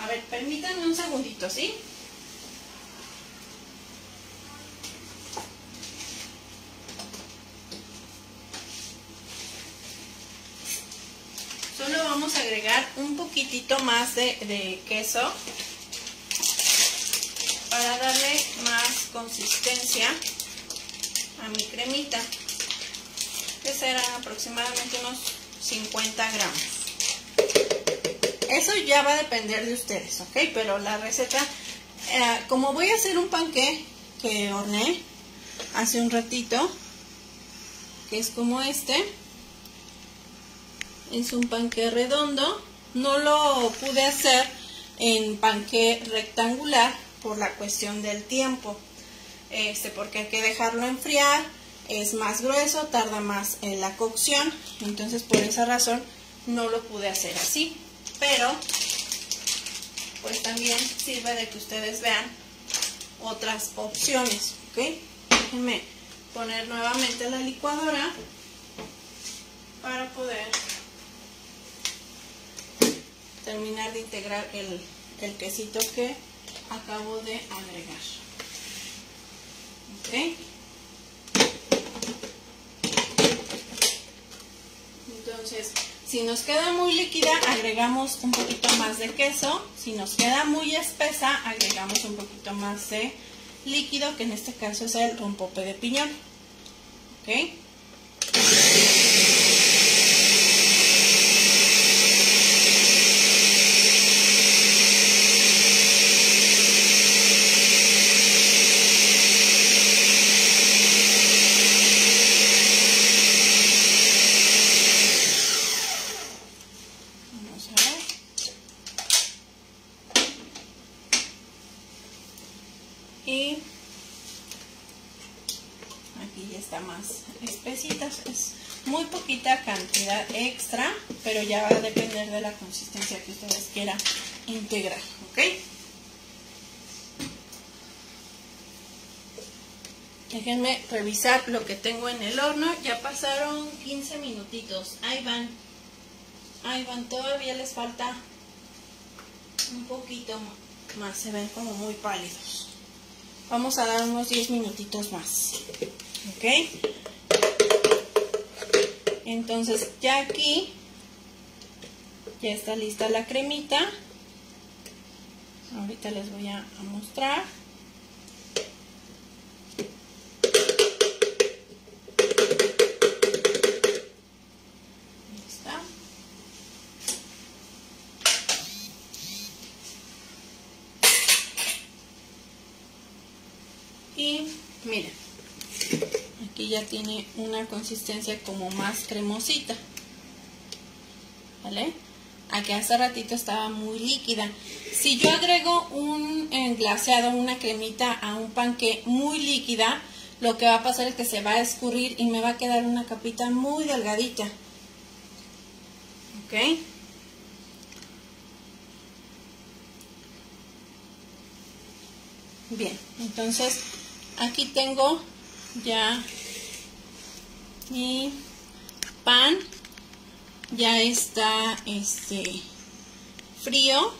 A ver, permítanme un segundito, ¿sí? Solo vamos a agregar un poquitito más de, queso para darle más consistencia a mi cremita que serán aproximadamente unos 50 gramos. Eso ya va a depender de ustedes ok pero la receta eh, como voy a hacer un panque que horneé hace un ratito que es como este es un panque redondo no lo pude hacer en panque rectangular por la cuestión del tiempo este porque hay que dejarlo enfriar es más grueso, tarda más en la cocción, entonces por esa razón no lo pude hacer así, pero pues también sirve de que ustedes vean otras opciones, ¿ok? Déjenme poner nuevamente la licuadora para poder terminar de integrar el, el quesito que acabo de agregar. ¿Ok? Entonces, si nos queda muy líquida, agregamos un poquito más de queso. Si nos queda muy espesa, agregamos un poquito más de líquido, que en este caso es el rompope de piñón. ¿Ok? cantidad extra, pero ya va a depender de la consistencia que ustedes quieran integrar, ¿ok? Déjenme revisar lo que tengo en el horno. Ya pasaron 15 minutitos. Ahí van. Ahí van. Todavía les falta un poquito más. Se ven como muy pálidos. Vamos a dar unos 10 minutitos más. ¿Ok? Entonces ya aquí ya está lista la cremita. Ahorita les voy a, mostrar. Y miren, ya tiene una consistencia como más cremosita. ¿Vale? Aquí hace ratito estaba muy líquida. Si yo agrego un glaseado, una cremita a un panque muy líquida, lo que va a pasar es que se va a escurrir y me va a quedar una capita muy delgadita. ¿Ok? Bien, entonces aquí tengo ya mi pan ya está este frío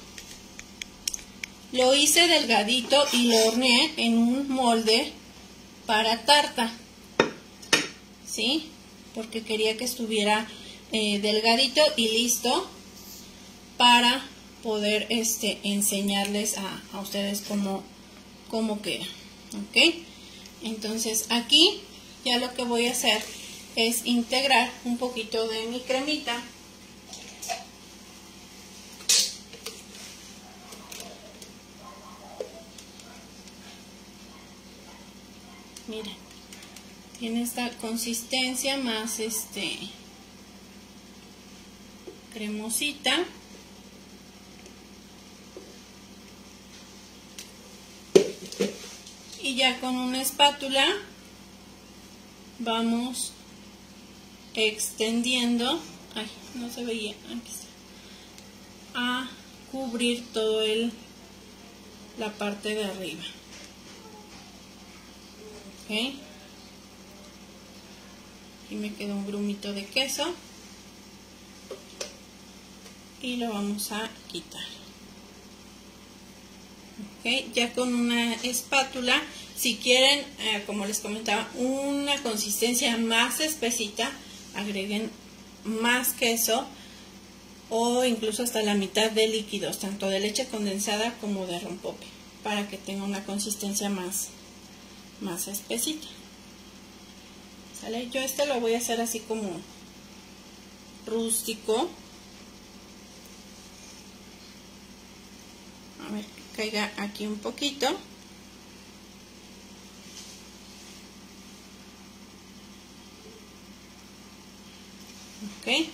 lo hice delgadito y lo horneé en un molde para tarta. ¿sí? porque quería que estuviera eh, delgadito y listo para poder este enseñarles a, a ustedes cómo, cómo queda ok entonces aquí ya lo que voy a hacer es integrar un poquito de mi cremita miren tiene esta consistencia más este cremosita. Y ya con una espátula vamos extendiendo, ay, no se veía, a cubrir todo el, la parte de arriba. Ok. Y me queda un grumito de queso. Y lo vamos a quitar. Ya con una espátula, si quieren, eh, como les comentaba, una consistencia más espesita, agreguen más queso o incluso hasta la mitad de líquidos, tanto de leche condensada como de rompope, para que tenga una consistencia más, más espesita. ¿Sale? Yo este lo voy a hacer así como rústico. A ver, que caiga aquí un poquito. Ok.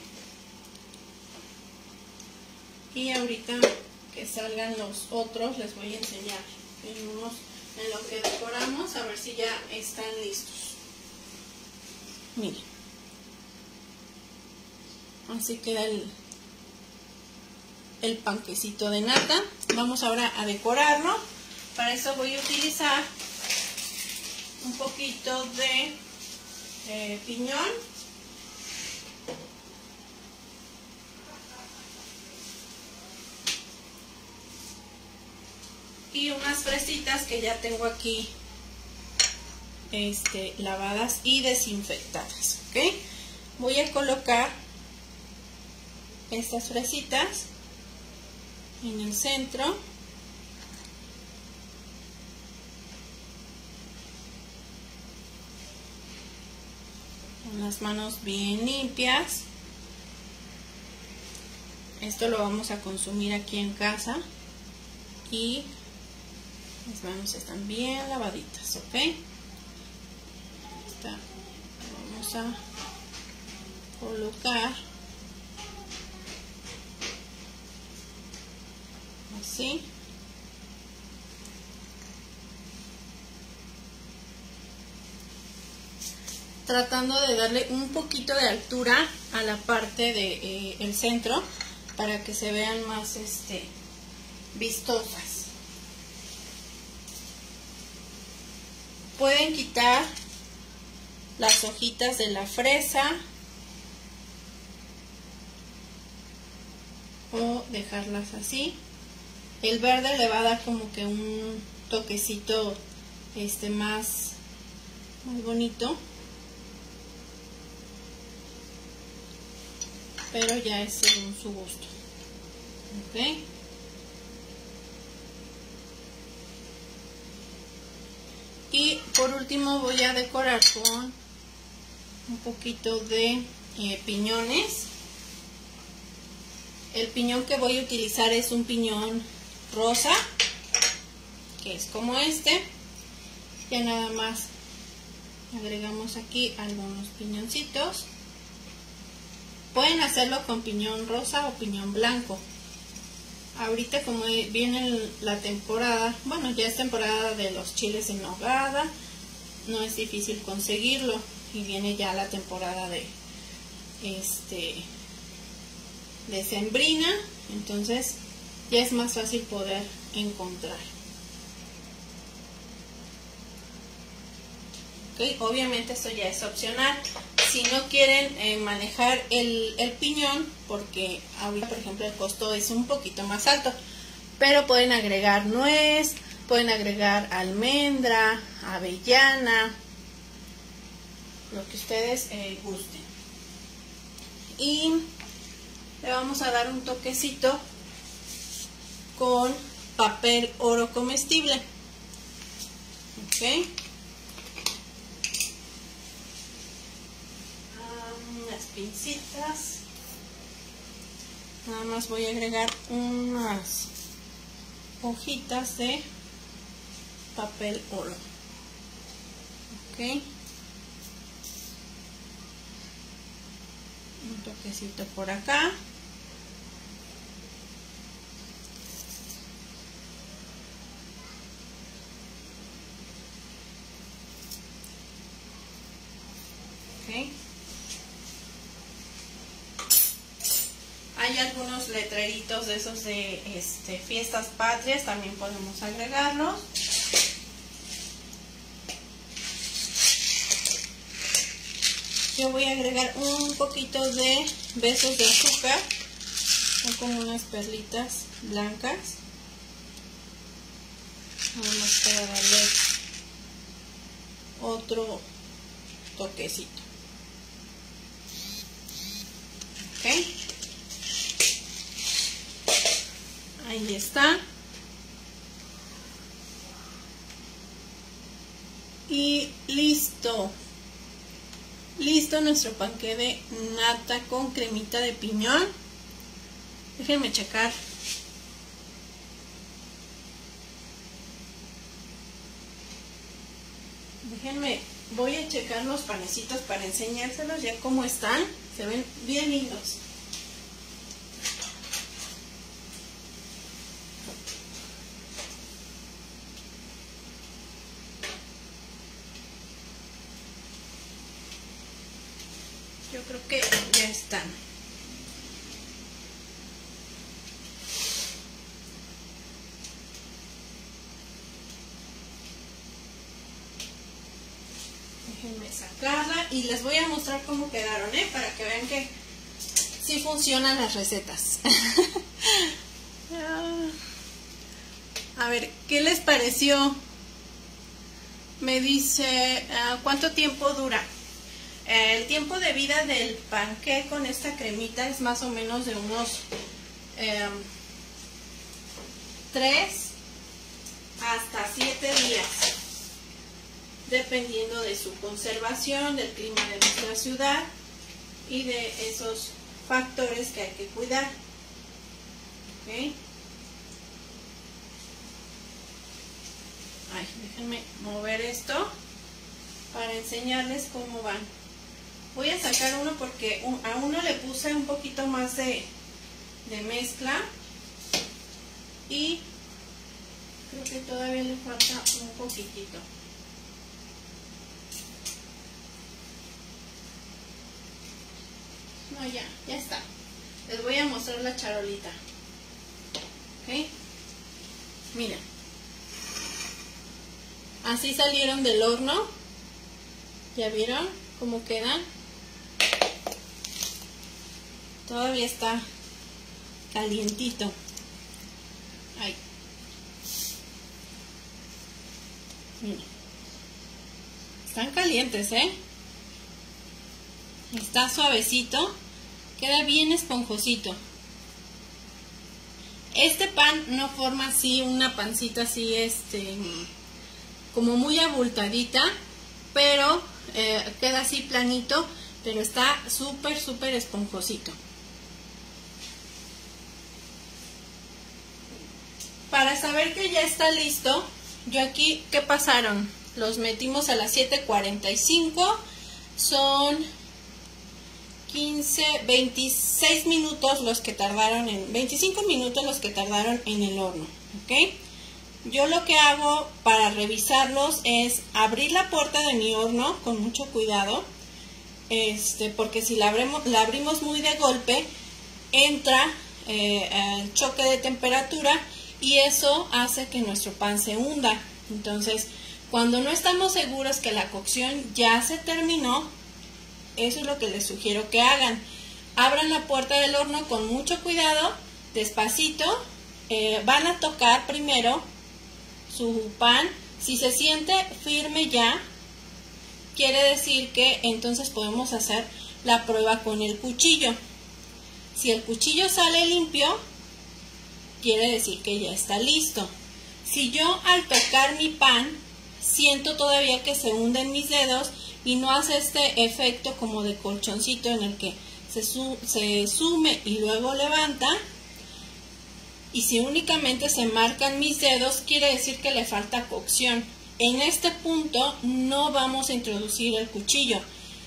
Y ahorita que salgan los otros les voy a enseñar en, en lo que decoramos a ver si ya están listos. Miren. Así queda el, el panquecito de nata. Vamos ahora a decorarlo. Para eso voy a utilizar un poquito de eh, piñón. Y unas fresitas que ya tengo aquí este, lavadas y desinfectadas. ¿ok? Voy a colocar estas fresitas en el centro. Con las manos bien limpias. Esto lo vamos a consumir aquí en casa. Y las manos están bien lavaditas, ¿ok? vamos a colocar así tratando de darle un poquito de altura a la parte del de, eh, centro para que se vean más este vistosas pueden quitar las hojitas de la fresa o dejarlas así. El verde le va a dar como que un toquecito este más muy bonito. Pero ya es según su gusto. Ok. Y por último voy a decorar con un poquito de eh, piñones. El piñón que voy a utilizar es un piñón rosa, que es como este. Ya nada más agregamos aquí algunos piñoncitos. Pueden hacerlo con piñón rosa o piñón blanco. Ahorita como viene la temporada, bueno ya es temporada de los chiles en nogada, no es difícil conseguirlo. Y viene ya la temporada de este de sembrina. Entonces ya es más fácil poder encontrar. Obviamente esto ya es opcional. Si no quieren eh, manejar el, el piñón porque ahorita por ejemplo el costo es un poquito más alto. Pero pueden agregar nuez pueden agregar almendra avellana lo que ustedes eh, gusten. Y le vamos a dar un toquecito con papel oro comestible. Ok. Las pincitas. Nada más voy a agregar unas hojitas de papel oro. Un toquecito por acá. Hay algunos letreritos de esos de este, fiestas patrias, también podemos agregarlos. Yo voy a agregar un poquito de besos de azúcar son como unas perlitas blancas para darle otro toquecito. ¿Ok? Ahí está. Y listo. Listo nuestro panque de nata con cremita de piñón. Déjenme checar. Déjenme, voy a checar los panecitos para enseñárselos ya cómo están. Se ven bien lindos. Yo creo que ya están. Déjenme sacarla y les voy a mostrar cómo quedaron, ¿eh? Para que vean que sí funcionan las recetas. a ver, ¿qué les pareció? Me dice, ah, ¿cuánto tiempo dura? El tiempo de vida del panqué con esta cremita es más o menos de unos 3 em, hasta 7 días, dependiendo de su conservación, del clima de nuestra ciudad y de esos factores que hay que cuidar. Ay, déjenme mover esto para enseñarles cómo van. Voy a sacar uno porque a uno le puse un poquito más de, mezcla y creo que todavía le falta un poquitito. No, ya, ya está. Les voy a mostrar la charolita. ¿Ok? Mira. Así salieron del horno. ¿Ya vieron cómo quedan? Todavía está calientito. Ahí. Están calientes, ¿eh? Está suavecito. Queda bien esponjosito. Este pan no forma así una pancita así, este, como muy abultadita, pero eh, queda así planito, pero está súper, súper esponjosito. Para saber que ya está listo, yo aquí, ¿qué pasaron? Los metimos a las 7.45, son 15, 26 minutos los que tardaron en, 25 minutos los que tardaron en el horno, ¿ok? Yo lo que hago para revisarlos es abrir la puerta de mi horno con mucho cuidado, este, porque si la, la abrimos muy de golpe, entra eh, el choque de temperatura y eso hace que nuestro pan se hunda. Entonces, cuando no estamos seguros que la cocción ya se terminó, eso es lo que les sugiero que hagan. Abran la puerta del horno con mucho cuidado, despacito, eh, van a tocar primero su pan. Si se siente firme ya, quiere decir que entonces podemos hacer la prueba con el cuchillo. Si el cuchillo sale limpio, quiere decir que ya está listo. Si yo al tocar mi pan siento todavía que se hunden mis dedos y no hace este efecto como de colchoncito en el que se, se sume y luego levanta, y si únicamente se marcan mis dedos, quiere decir que le falta cocción. En este punto no vamos a introducir el cuchillo.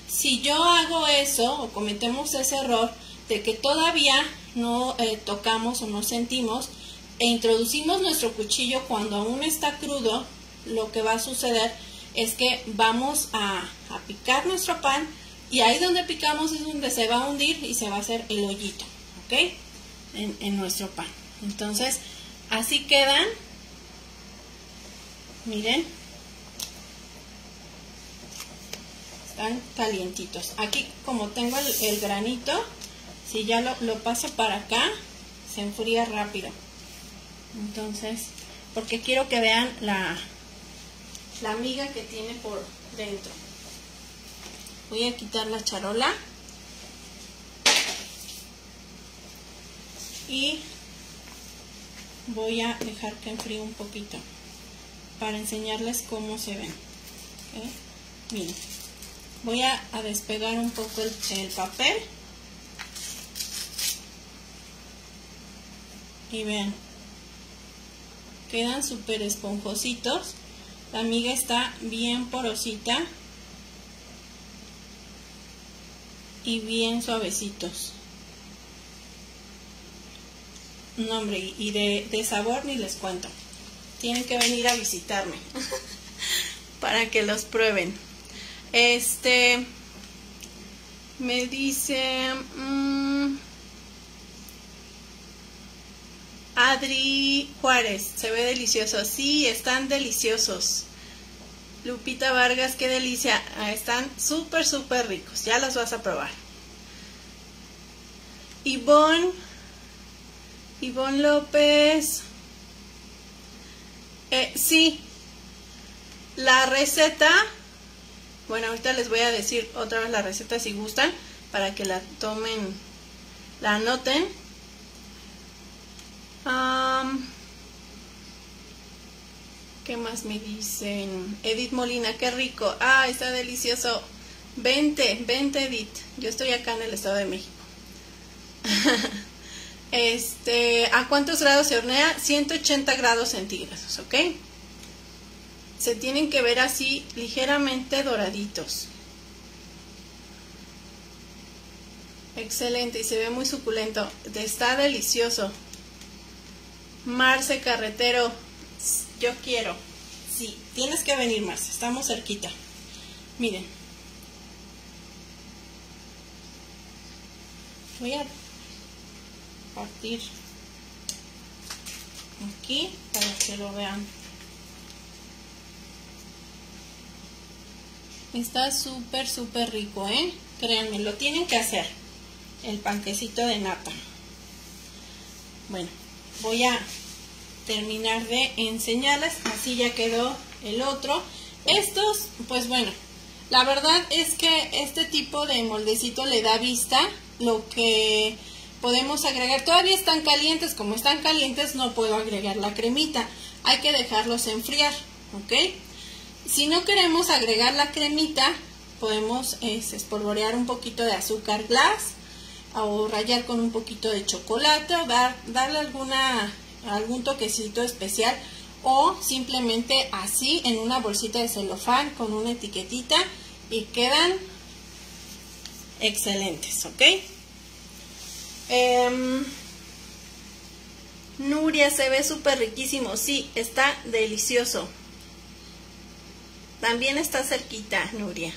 Si yo hago eso o cometemos ese error de que todavía no eh, tocamos o no sentimos e introducimos nuestro cuchillo cuando aún está crudo, lo que va a suceder que vamos a, picar nuestro pan y ahí donde picamos es donde se va a hundir y se va a hacer el hoyito, ¿ok? En, en nuestro pan. Entonces, así quedan. Miren. Están calientitos. Aquí como tengo el granito, si ya lo, paso para acá, se enfría rápido. Entonces, porque quiero que vean la, la miga que tiene por dentro. Voy a quitar la charola. Y voy a dejar que enfríe un poquito para enseñarles cómo se ven. Miren, voy a, despegar un poco el, el papel. Y vean, quedan súper esponjositos. La miga está bien porosita y bien suavecitos. No, hombre, y de, de sabor ni les cuento. Tienen que venir a visitarme para que los prueben. Este me dice mmm, Adri Juárez, se ve delicioso. Sí, están deliciosos. Lupita Vargas, qué delicia. Ah, están súper, súper ricos. Ya los vas a probar. Ivonne, Ivonne López. Eh, sí, la receta, bueno, ahorita les voy a decir otra vez la receta si gustan, para que la tomen, la anoten. ¿Qué más me dicen? Edith Molina, qué rico. Ah, está delicioso. Vente, vente Edith. Yo estoy acá en el Estado de México. este, ¿a cuántos grados se hornea? 180 grados centígrados, ¿ok? Se tienen que ver así ligeramente doraditos. Excelente y se ve muy suculento. Está delicioso. Marce Carretero, yo quiero. Sí, tienes que venir, Marce. Estamos cerquita. Miren. Voy a partir aquí para que lo vean. Está súper, súper rico, ¿eh? Créanme, lo tienen que hacer. El panquecito de nata. Bueno, voy a terminar de enseñarles. Así ya quedó el otro. Estos, pues bueno, la verdad es que este tipo de moldecito le da vista. Lo que podemos agregar, todavía están calientes. Como están calientes no puedo agregar la cremita. Hay que dejarlos enfriar, ¿ok? Si no queremos agregar la cremita, podemos espolvorear un poquito de azúcar glass o rayar con un poquito de chocolate o dar, darle alguna algún toquecito especial o simplemente así en una bolsita de celofán con una etiquetita y quedan excelentes, ¿ok? Em, Nuria se ve súper riquísimo, sí, está delicioso. También está cerquita, Nuria.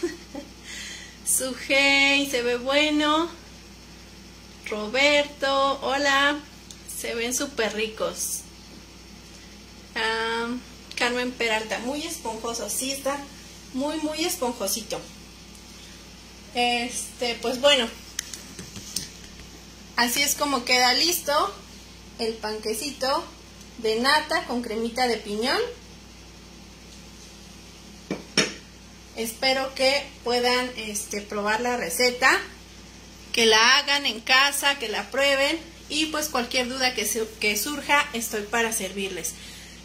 Sujei se ve bueno. Roberto, hola. Se ven súper ricos. Carmen Peralta, muy esponjoso. Sí, está muy, muy esponjosito. Este, pues bueno. Así es como queda listo el panquecito de nata con cremita de piñón. Espero que puedan este, probar la receta, que la hagan en casa, que la prueben y pues cualquier duda que, surja estoy para servirles.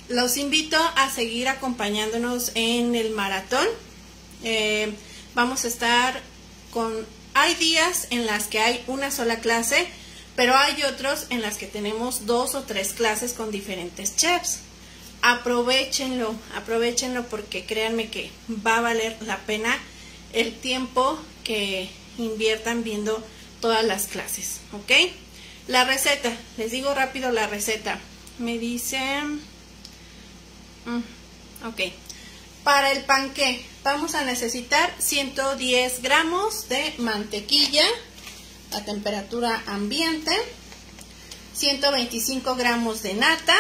Los invito a seguir acompañándonos en el maratón. Eh, vamos a estar con... Hay días en las que hay una sola clase, pero hay otros en las que tenemos dos o tres clases con diferentes chefs. Aprovechenlo, aprovechenlo porque créanme que va a valer la pena el tiempo que inviertan viendo todas las clases, ¿ok? La receta, les digo rápido la receta. Me dice... Mm, ok. Para el panque vamos a necesitar 110 gramos de mantequilla a temperatura ambiente, 125 gramos de nata.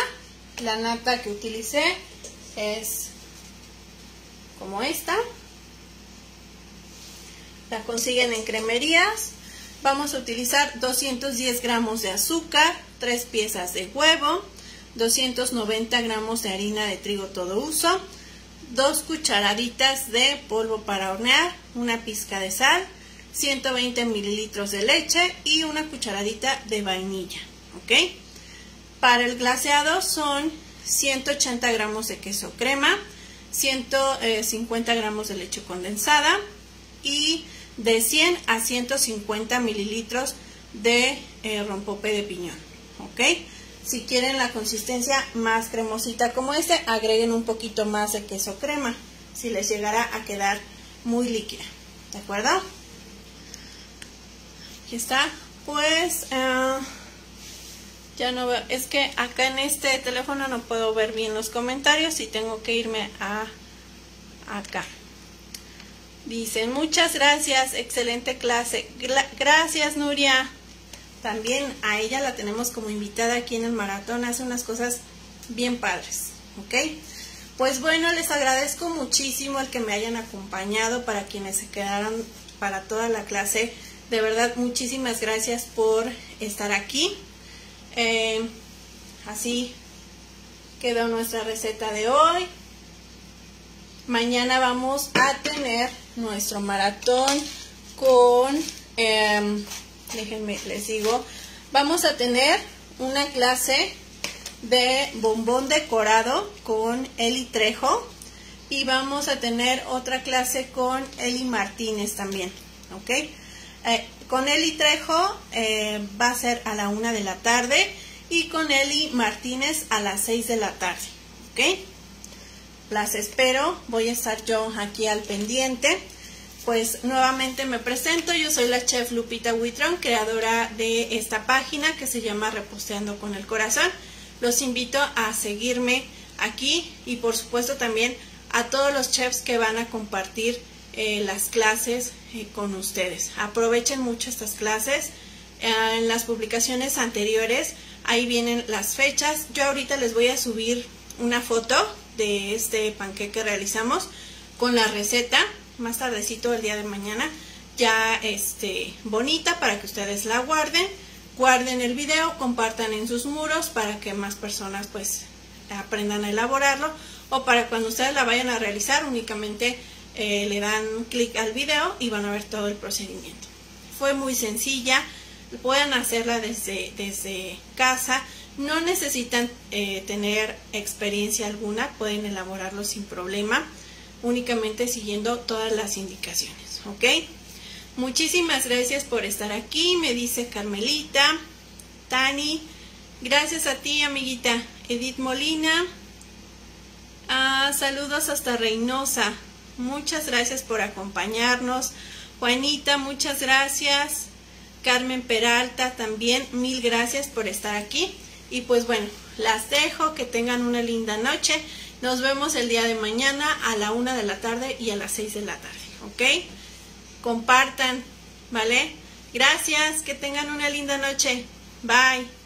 La nata que utilicé es como esta. La consiguen en cremerías Vamos a utilizar 210 gramos de azúcar, 3 piezas de huevo, 290 gramos de harina de trigo todo uso, dos cucharaditas de polvo para hornear, una pizca de sal, 120 mililitros de leche y una cucharadita de vainilla. Para el glaseado son 180 gramos de queso crema, 150 gramos de leche condensada y de 100 a 150 mililitros de eh, rompope de piñón, ¿ok? Si quieren la consistencia más cremosita como este, agreguen un poquito más de queso crema, si les llegara a quedar muy líquida, ¿de acuerdo? Aquí está, pues... Eh, ya no veo, es que acá en este teléfono no puedo ver bien los comentarios y tengo que irme a acá. Dicen, muchas gracias, excelente clase. gracias, Nuria. También a ella la tenemos como invitada aquí en el maratón, hace unas cosas bien padres, ¿ok? Pues bueno, les agradezco muchísimo el que me hayan acompañado para quienes se quedaron para toda la clase. De verdad, muchísimas gracias por estar aquí. Eh, así quedó nuestra receta de hoy. Mañana vamos a tener nuestro maratón con, em, déjenme, les digo, vamos a tener una clase de bombón decorado con Eli Trejo y vamos a tener otra clase con Eli Martínez también, ¿ok? Eh, con Eli Trejo eh, va a ser a la una de la tarde y con Eli Martínez a las 6 de la tarde, ¿ok? Las espero, voy a estar yo aquí al pendiente. Pues nuevamente me presento, yo soy la chef Lupita Huitrón, creadora de esta página que se llama Reposteando con el Corazón. Los invito a seguirme aquí y por supuesto también a todos los chefs que van a compartir eh, las clases eh, con ustedes. Aprovechen mucho estas clases. Eh, en las publicaciones anteriores, ahí vienen las fechas. Yo ahorita les voy a subir una foto de este panqueque que realizamos con la receta más tardecito el día de mañana ya este bonita para que ustedes la guarden guarden el video compartan en sus muros para que más personas pues aprendan a elaborarlo o para cuando ustedes la vayan a realizar únicamente eh, le dan clic al video y van a ver todo el procedimiento. Fue muy sencilla pueden hacerla desde, desde casa no necesitan eh, tener experiencia alguna, pueden elaborarlo sin problema, únicamente siguiendo todas las indicaciones, ¿ok? Muchísimas gracias por estar aquí, me dice Carmelita, Tani, gracias a ti amiguita, Edith Molina, ah, saludos hasta Reynosa, muchas gracias por acompañarnos, Juanita, muchas gracias, Carmen Peralta también, mil gracias por estar aquí. Y pues bueno, las dejo, que tengan una linda noche. Nos vemos el día de mañana a la una de la tarde y a las seis de la tarde, ¿ok? Compartan, ¿vale? Gracias, que tengan una linda noche. Bye.